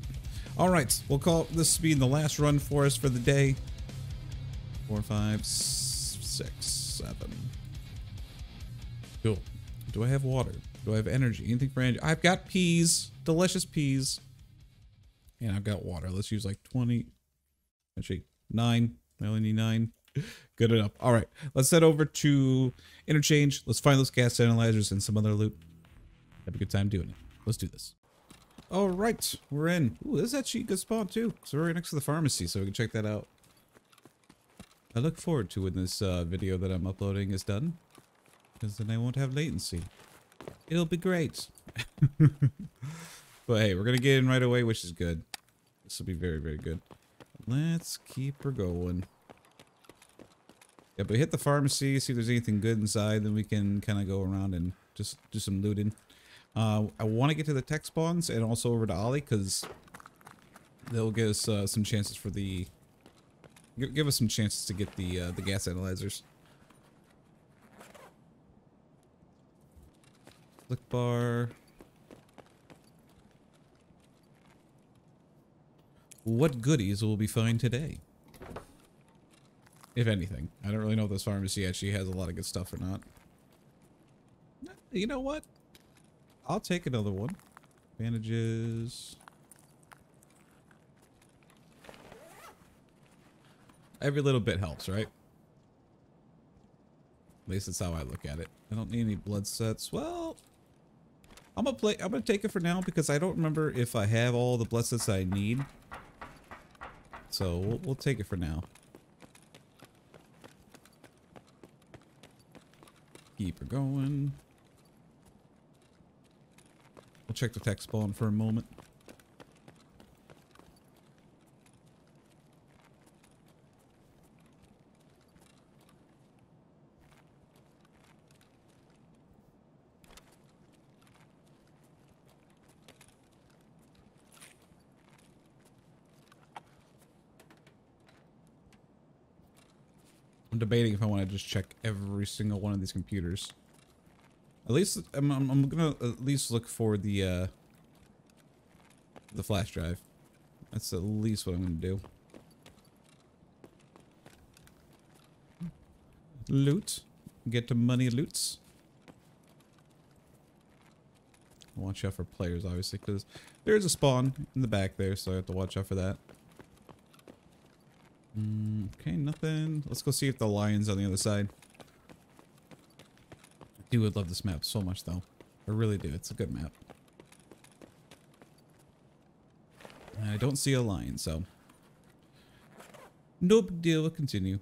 All right, we'll call this being the last run for us for the day. Four, five, six, seven. Cool. Do I have water? Do I have energy? Anything for energy? I've got peas. Delicious peas. And I've got water. Let's use like 20. Actually, 9. I only need 9. Good enough. All right. Let's head over to interchange. Let's find those gas analyzers and some other loot. Have a good time doing it. Let's do this. All right. We're in. Ooh, this is actually a good spot too. So we're right next to the pharmacy, so we can check that out. I look forward to when this uh, video that I'm uploading is done. Because then I won't have latency. It'll be great. but hey, we're going to get in right away, which is good. This will be very, very good. Let's keep her going. Yeah, but hit the pharmacy, see if there's anything good inside, then we can kind of go around and just do some looting. Uh, I want to get to the tech spawns and also over to OLI because they'll give us uh, some chances for the give, us some chances to get the uh, the gas analyzers. Click bar. What goodies will we find today? If anything. I don't really know if this pharmacy actually has a lot of good stuff or not. You know what? I'll take another one. Bandages. Every little bit helps, right? At least that's how I look at it. I don't need any blood sets. Well, I'm gonna play. I'm gonna take it for now because I don't remember if I have all the blessings I need. So we'll, we'll take it for now. Keep her going. We'll check the tech spawn for a moment. Debating if I want to just check every single one of these computers. At least I'm, I'm, I'm gonna at least look for the uh, the flash drive. That's at least what I'm gonna do. Loot, get the money loots. Watch out for players, obviously, because there's a spawn in the back there, so I have to watch out for that. Mm, okay, nothing. Let's go see if the lion's on the other side. I do would love this map so much, though. I really do. It's a good map. I don't see a lion, so... No big deal. We'll continue.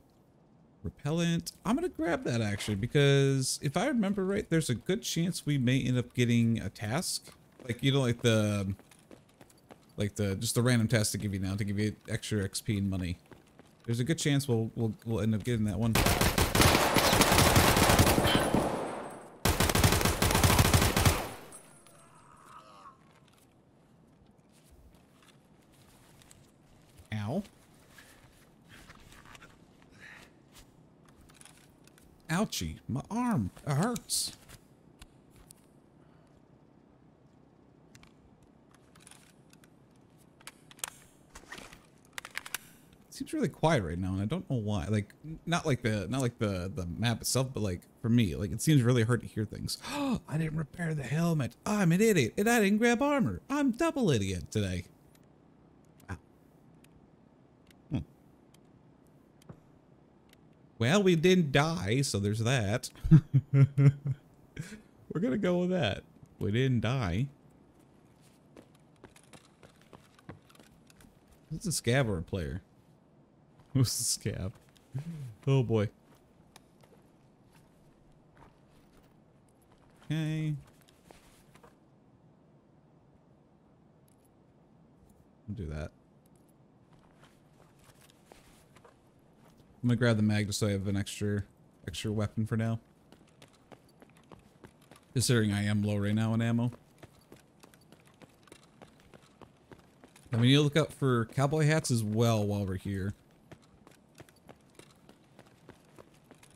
Repellent. I'm going to grab that, actually, because if I remember right, there's a good chance we may end up getting a task. Like, you know, like the... Like the... Just the random task to give you now, to give you extra XP and money. There's a good chance we'll we'll we'll end up getting that one. Ow. Ouchie, my arm, it hurts. Seems really quiet right now, and I don't know why. Like, not like the not like the the map itself, but like for me, like it seems really hard to hear things. I didn't repair the helmet. I'm an idiot, and I didn't grab armor. I'm double idiot today. Wow. Hmm. Well, we didn't die, so there's that. We're gonna go with that. We didn't die. It's a scabbard player. Who's the scav? Oh boy. Okay. Do that. I'm gonna grab the mag just so I have an extra extra weapon for now. Considering I am low right now in ammo. I mean, you look out for cowboy hats as well while we're here.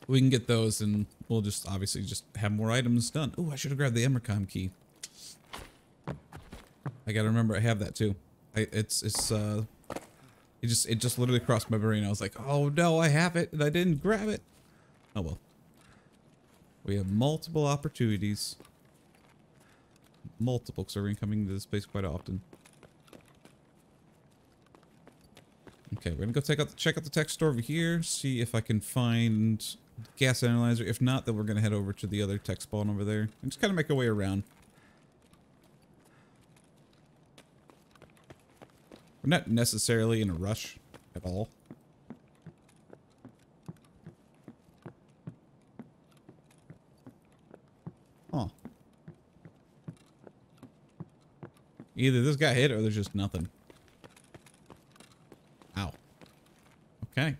We can get those and we'll just obviously just have more items done. Oh, I should have grabbed the Emercom key. I gotta remember I have that too. I, it's, it's, uh, it just, it just literally crossed my brain. I was like, oh no, I have it and I didn't grab it. Oh well. We have multiple opportunities. Multiple, because we're coming to this place quite often. Okay, we're gonna go take out the, check out the tech store over here, see if I can find gas analyzer. If not, then we're going to head over to the other tech spawn over there and just kind of make our way around. We're not necessarily in a rush at all. Huh. Either this got hit or there's just nothing. Ow. Okay.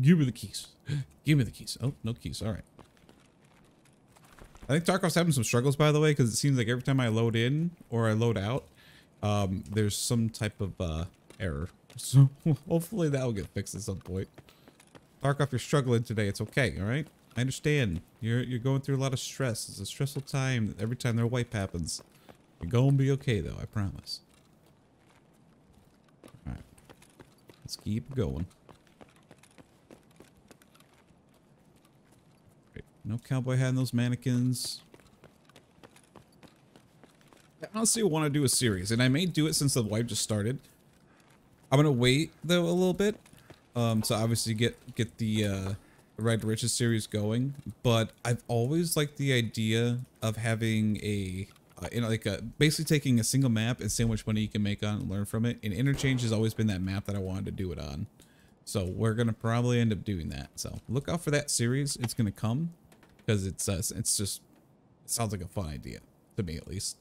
Give me the keys. Give me the keys. Oh, no keys. All right. I think Tarkov's having some struggles, by the way, because it seems like every time I load in or I load out, um, there's some type of uh, error. So hopefully that will get fixed at some point. Tarkov, you're struggling today. It's okay, all right? I understand. You're you're going through a lot of stress. It's a stressful time every time their wipe happens. You're going to be okay, though. I promise. All right. Let's keep going. No cowboy hat in those mannequins. I honestly want to do a series, and I may do it since the wipe just started. I'm gonna wait though a little bit, um, to obviously get get the uh, to Riches series going. But I've always liked the idea of having a, uh, you know, like a, basically taking a single map and seeing which money you can make on and learn from it. And Interchange has always been that map that I wanted to do it on. So we're gonna probably end up doing that. So look out for that series. It's gonna come because it's uh, it's just it sounds like a fun idea to me at least.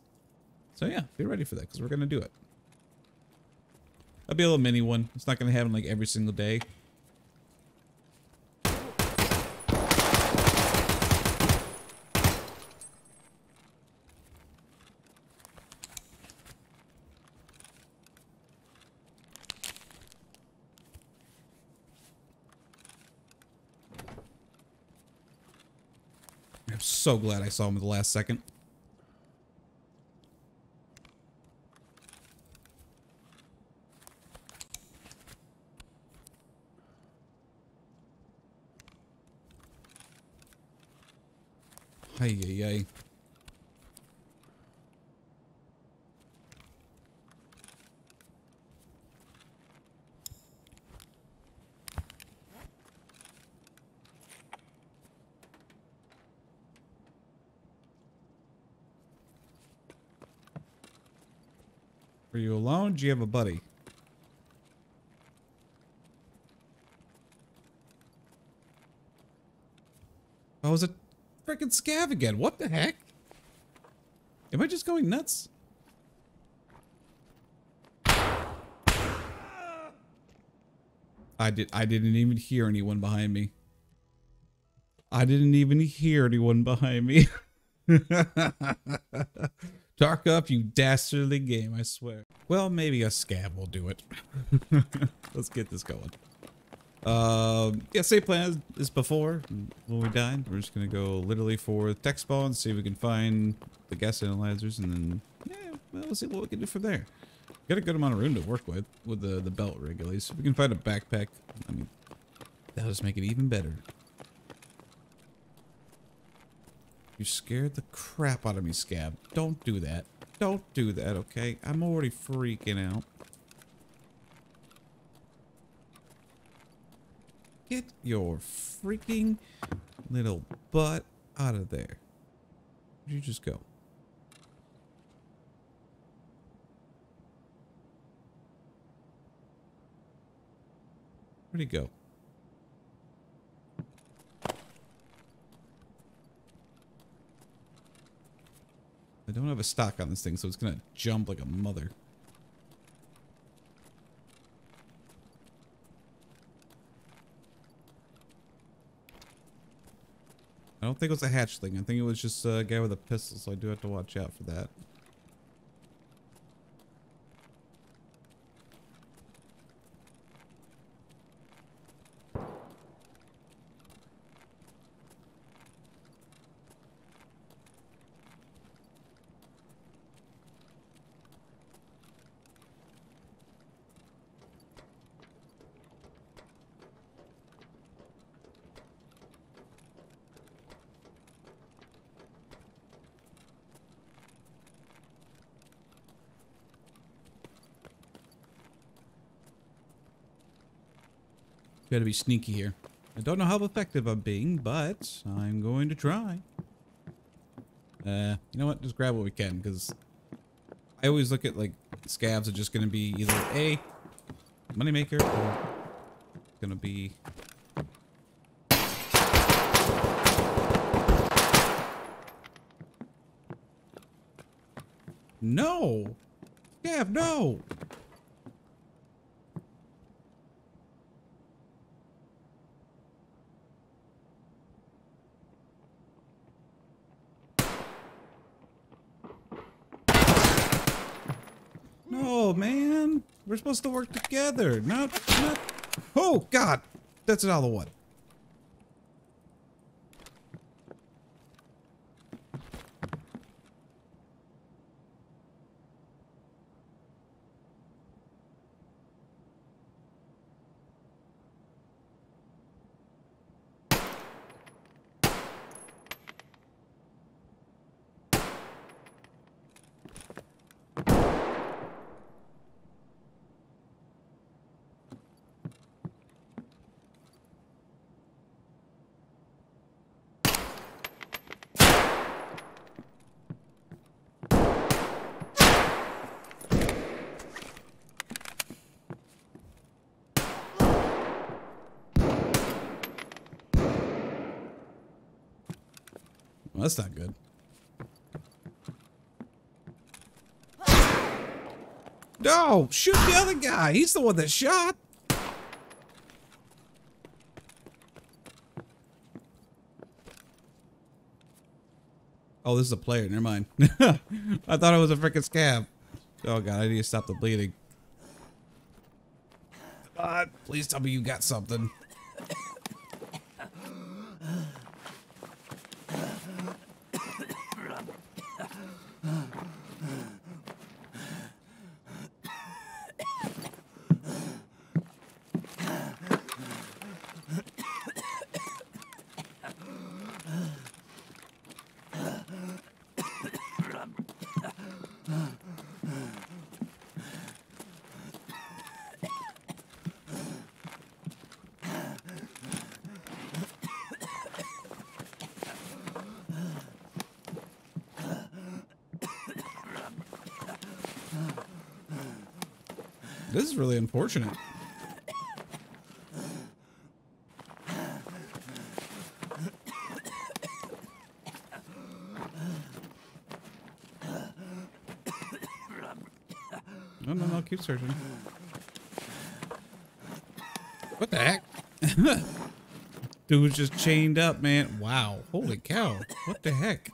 So yeah, be ready for that because we're gonna do it. That'll be a little mini one. It's not gonna happen like every single day. I'm so glad I saw him at the last second. Ay, ay, Are you alone? Do you have a buddy? Oh, was it freaking scav again? What the heck? Am I just going nuts? I did I didn't even hear anyone behind me. I didn't even hear anyone behind me. Tarkov, you dastardly game, I swear. Well, maybe a scav will do it. Let's get this going. Um, yeah, same plan as, before. When we died, we're just gonna go literally for tech spawn, and see if we can find the gas analyzers, and then yeah, well, we'll see what we can do from there. Got a good amount of room to work with with the the belt rig at least. If we can find a backpack, I mean, that'll just make it even better. You scared the crap out of me, Scav. Don't do that. Don't do that, okay? I'm already freaking out. Get your freaking little butt out of there. You just go? Where'd he go? I don't have a stock on this thing, so it's gonna jump like a mother. I don't think it was a hatchling. I think it was just a guy with a pistol, so I do have to watch out for that. Gotta be sneaky here. I don't know how effective I'm being, but I'm going to try. Uh, you know what? Just grab what we can, because I always look at, like, scavs are just going to be either A, moneymaker, or to be... No! Scav, no! go, man. We're supposed to work together. Not, not. Oh God, that's another one. Well, that's not good. No, shoot the other guy. He's the one that shot. Oh, this is a player. Never mind. I thought it was a freaking scav. Oh god, I need to stop the bleeding. God, please tell me you got something. This is really unfortunate. No, no, no, keep searching. What the heck? Dude was just chained up, man. Wow. Holy cow. What the heck?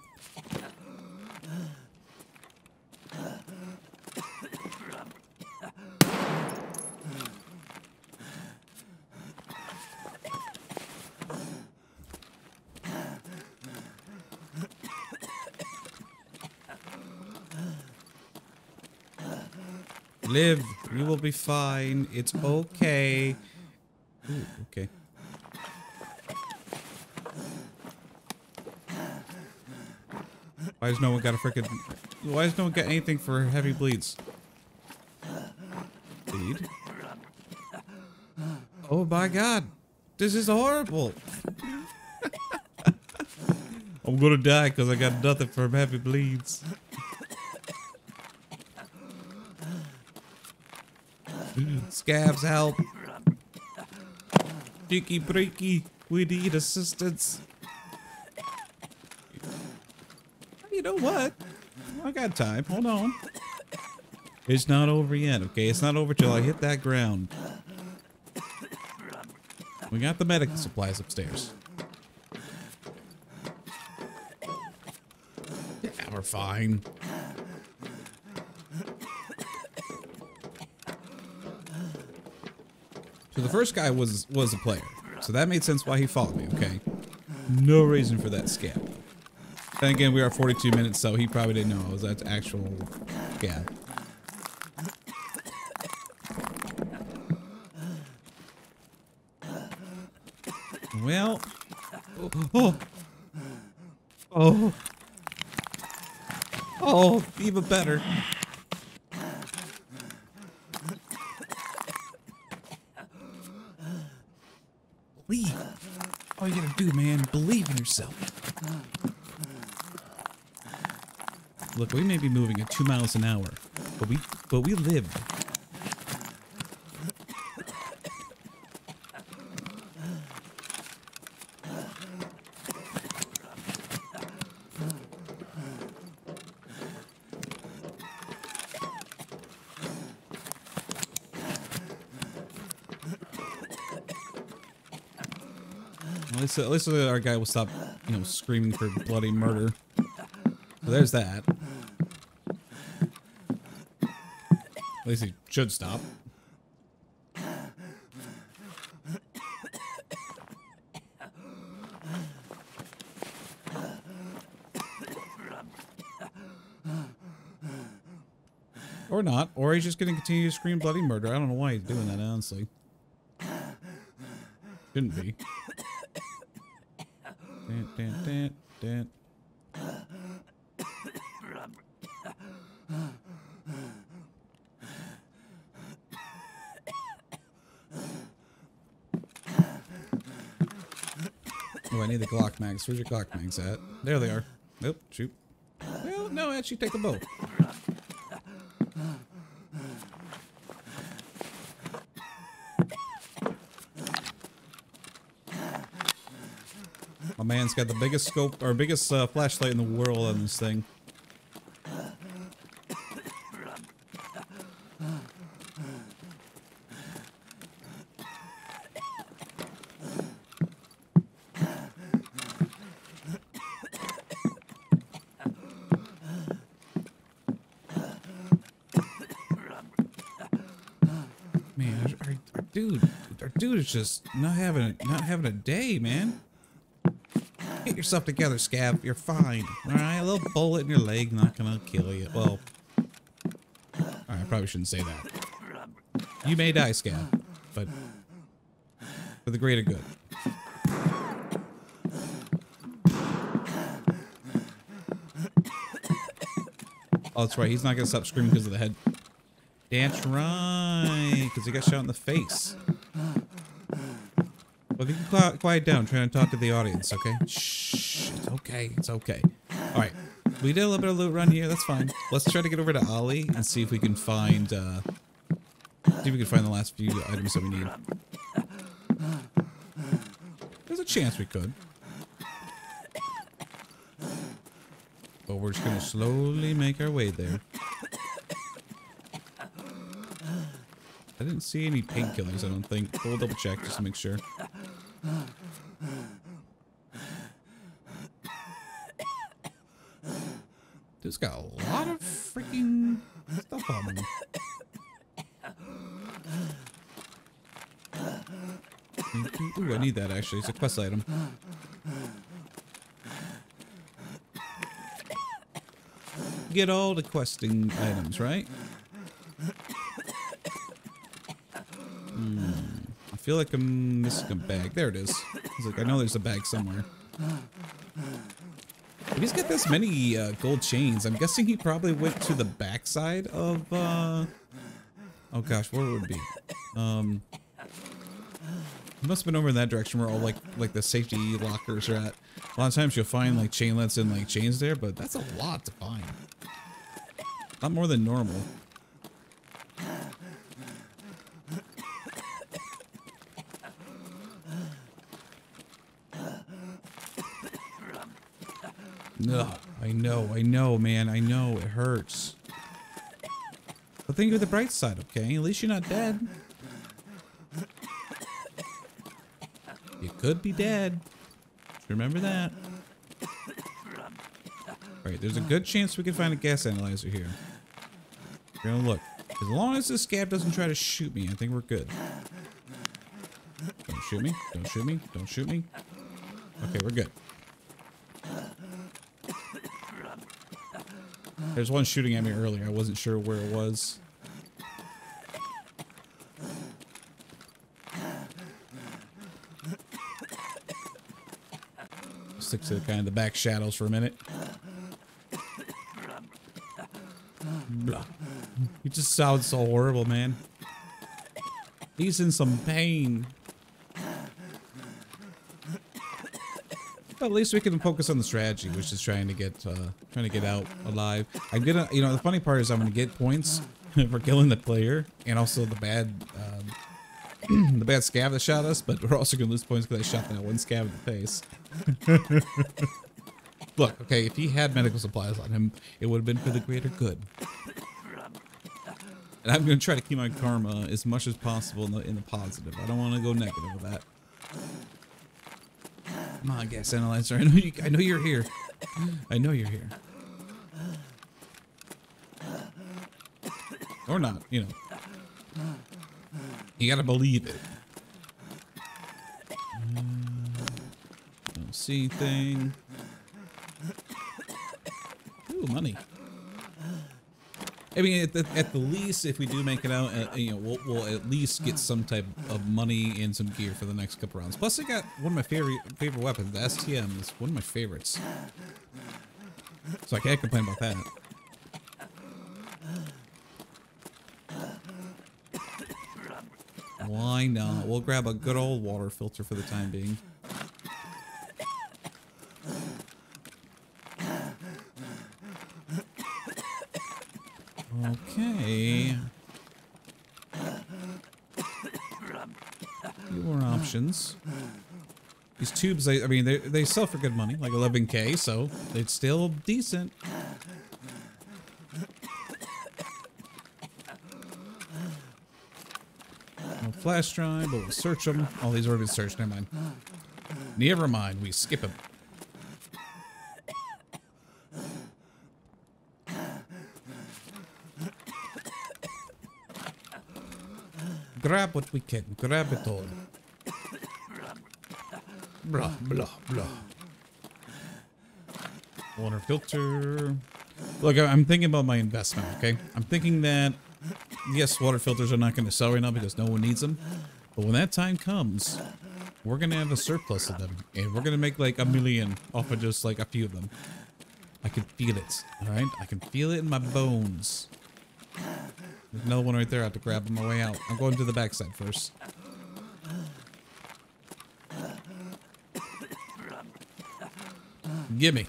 Live. You will be fine. It's okay. Ooh, okay. Why has no one got a freaking... Why has no one got anything for heavy bleeds? Bleed? Oh my god. This is horrible. I'm gonna die because I got nothing for heavy bleeds. Scavs, help. Dicky breaky, we need assistance. You know what? I got time. Hold on. It's not over yet, okay? It's not over till I hit that ground. We got the medical supplies upstairs. Yeah, we're fine. So the first guy was was a player. So that made sense why he followed me, okay? No reason for that scav. Then again, we are 42 minutes, so he probably didn't know was that actual scav. Well, oh, oh, oh, even better. Believe. All you gotta do, man, believe in yourself. Look, we may be moving at two miles an hour, but we but we live. At least, at least our guy will stop, you know, screaming for bloody murder. So there's that. At least he should stop. Or not. Or he's just going to continue to scream bloody murder. I don't know why he's doing that, honestly. Shouldn't be. I need the Glock mags. Where's your Glock mags at? There they are. Nope, shoot. Well, no, actually take the bow. My man's got the biggest scope or biggest uh, flashlight in the world on this thing. Man, our, our, our dude, our dude is just not having a, not having a day, man. Get yourself together, Scav. You're fine. All right, a little bullet in your leg, not gonna kill you. Well, I probably shouldn't say that. You may die, Scav, but for the greater good. Oh, that's right. He's not gonna stop screaming because of the head. That's right, because he got shot in the face. If you can qui- quiet down, trying to talk to the audience, okay? Shh, it's okay, it's okay. All right, we did a little bit of loot run here. That's fine. Let's try to get over to OLI and see if we can find, uh, see if we can find the last few items that we need. There's a chance we could. But we're just gonna slowly make our way there. I didn't see any painkillers, I don't think. We'll double check just to make sure. Dude's got a lot of freaking stuff on him. Ooh, I need that actually. It's a quest item. Get all the questing items, right? Hmm. I feel like I'm missing a bag. There it is. I was like, I know there's a bag somewhere. If he's got this many uh, gold chains, I'm guessing he probably went to the backside of, uh... Oh gosh, where would it be? Um... He must have been over in that direction where all, like, like the safety lockers are at. A lot of times you'll find, like, chainlets and, like, chains there, but that's a lot to find. Not more than normal. No, I know, I know, man, I know, it hurts. But think of the bright side, okay? At least you're not dead. You could be dead. Remember that. Alright, there's a good chance we can find a gas analyzer here. We're gonna look. As long as this scav doesn't try to shoot me, I think we're good. Don't shoot me. Don't shoot me. Don't shoot me. Okay, we're good. There's one shooting at me earlier. I wasn't sure where it was. Stick to kind of the back shadows for a minute. He just sounds so horrible, man. He's in some pain. At least we can focus on the strategy, which is trying to get uh, trying to get out alive. I'm gonna, you know, the funny part is I'm gonna get points for killing the player and also the bad um, the bad scav that shot us, but we're also gonna lose points because I shot that one scav in the face. Look, okay, if he had medical supplies on him, it would have been for the greater good. And I'm gonna try to keep my karma as much as possible in the, in the positive. I don't want to go negative with that. Come on, gas analyzer. I know you. I know you're here. I know you're here. Or not, you know. You gotta believe it. Mm, don't see thing. Ooh, money. I mean, at the, at the least, if we do make it out, uh, you know, we'll, we'll at least get some type of money and some gear for the next couple rounds. Plus, I got one of my favorite favorite weapons. The STM is one of my favorites, so I can't complain about that. Why not? We'll grab a good old water filter for the time being. Okay. Few more These tubes, I, I mean, they, they sell for good money, like 11k, so it's still decent. No flash drive, but we'll search them. Oh, these already searched. Never mind. Never mind. We skip them. Grab what we can. Grab it all. Blah, blah, blah. Water filter. Look, I'm thinking about my investment, okay? I'm thinking that, yes, water filters are not going to sell right now because no one needs them. But when that time comes, we're going to have a surplus of them. And we're going to make like a million off of just like a few of them. I can feel it, alright? I can feel it in my bones. There's another one right there. I have to grab on my way out. I'm going to the backside first. Gimme.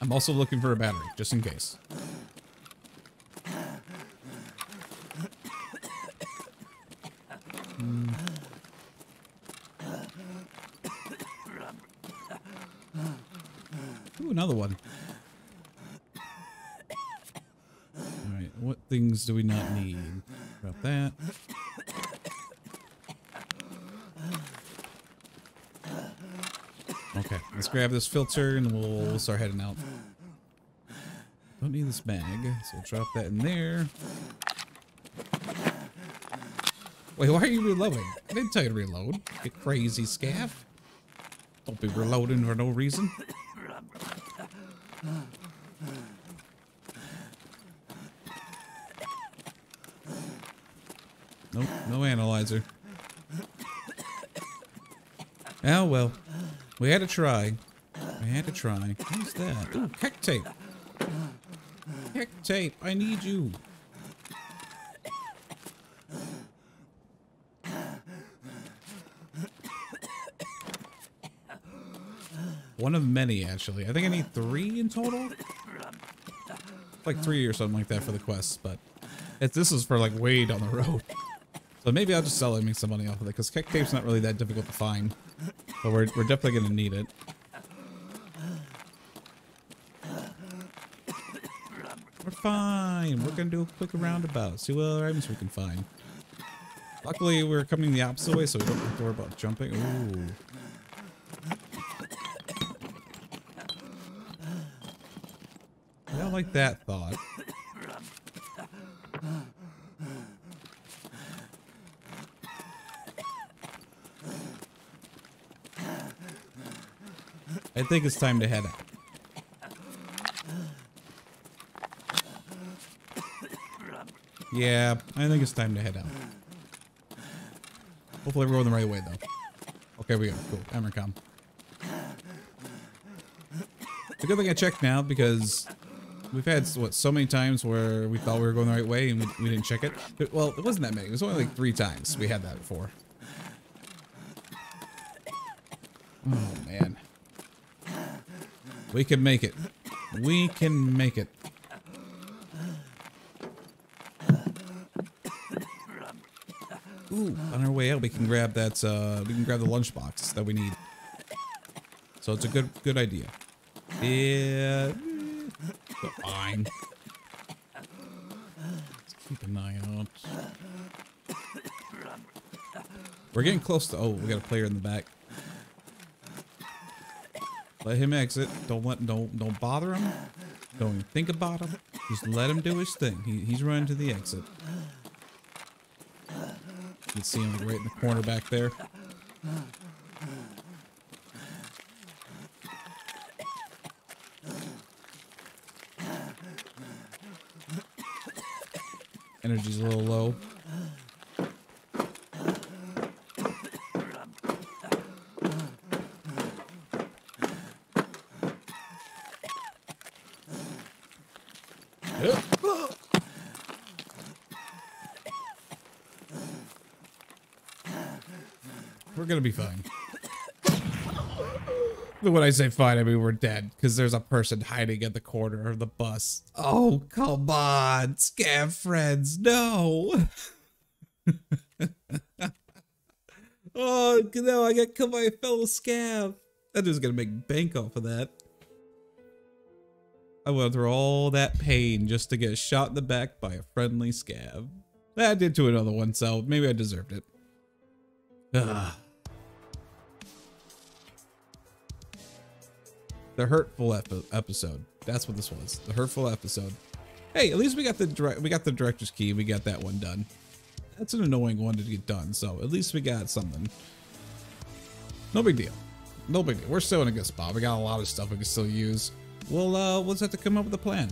I'm also looking for a battery, just in case. Hmm. Ooh, another one. Alright, what things do we not need? About that. Okay, let's grab this filter and we'll, start heading out. Don't need this bag, so we'll drop that in there. Wait, why are you reloading? I didn't tell you to reload. You crazy scav. Don't be reloading for no reason. Nope, no analyzer. Oh well. We had to try. We had to try. What's that? Ooh, KEK tape. KEK tape, I need you. One of many, actually. I think I need three in total. Like three or something like that for the quests, but this is for like way down the road. So maybe I'll just sell it and make some money off of it, because KEK Tape's not really that difficult to find. But we're, we're definitely going to need it. We're fine. We're going to do a quick roundabout. See what other items we can find. Luckily, we're coming the opposite way, so we don't have to worry about jumping. Ooh. I don't like that thought. I think it's time to head out. Yeah, I think it's time to head out. Hopefully we're going the right way, though. Okay, we go. Cool. Emercom. It's a good thing I checked now because we've had, what, so many times where we thought we were going the right way and we, we didn't check it. Well, it wasn't that many. It was only like three times we had that before. Oh, man. We can make it. We can make it. Ooh, on our way out, we can grab that. Uh, we can grab the lunchbox that we need. So it's a good, good idea. Yeah, fine. Let's keep an eye out. We're getting close to. Oh, we got a player in the back. Let him exit. Don't let. Don't don't bother him. Don't even think about him. Just let him do his thing. He, he's running to the exit. You can see him right in the corner back there. Energy's a little low. We're gonna be fine. When I say fine, I mean we're dead because there's a person hiding at the corner of the bus. Oh, come on, scav friends, no. oh no, I got killed by a fellow scav. That is gonna make bank off of that. I went through all that pain just to get shot in the back by a friendly scav. I did to another one, so maybe I deserved it. Ugh. Ah. The hurtful ep episode. That's what this was. The hurtful episode. Hey, at least we got the we got the director's key. We got that one done. That's an annoying one to get done. So at least we got something. No big deal. No big deal. We're still in a good spot. We got a lot of stuff we can still use. We'll uh, we'll just have to come up with a plan.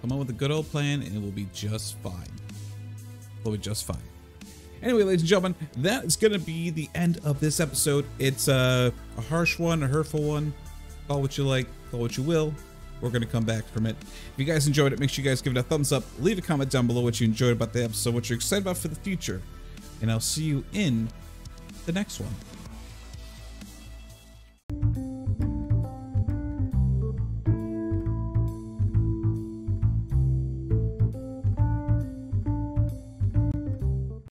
Come up with a good old plan, and it will be just fine. It'll be just fine. Anyway, ladies and gentlemen, that is going to be the end of this episode. It's uh, a harsh one, a hurtful one. Call what you like, call what you will. We're going to come back from it. If you guys enjoyed it, make sure you guys give it a thumbs up. Leave a comment down below what you enjoyed about the episode, what you're excited about for the future. And I'll see you in the next one.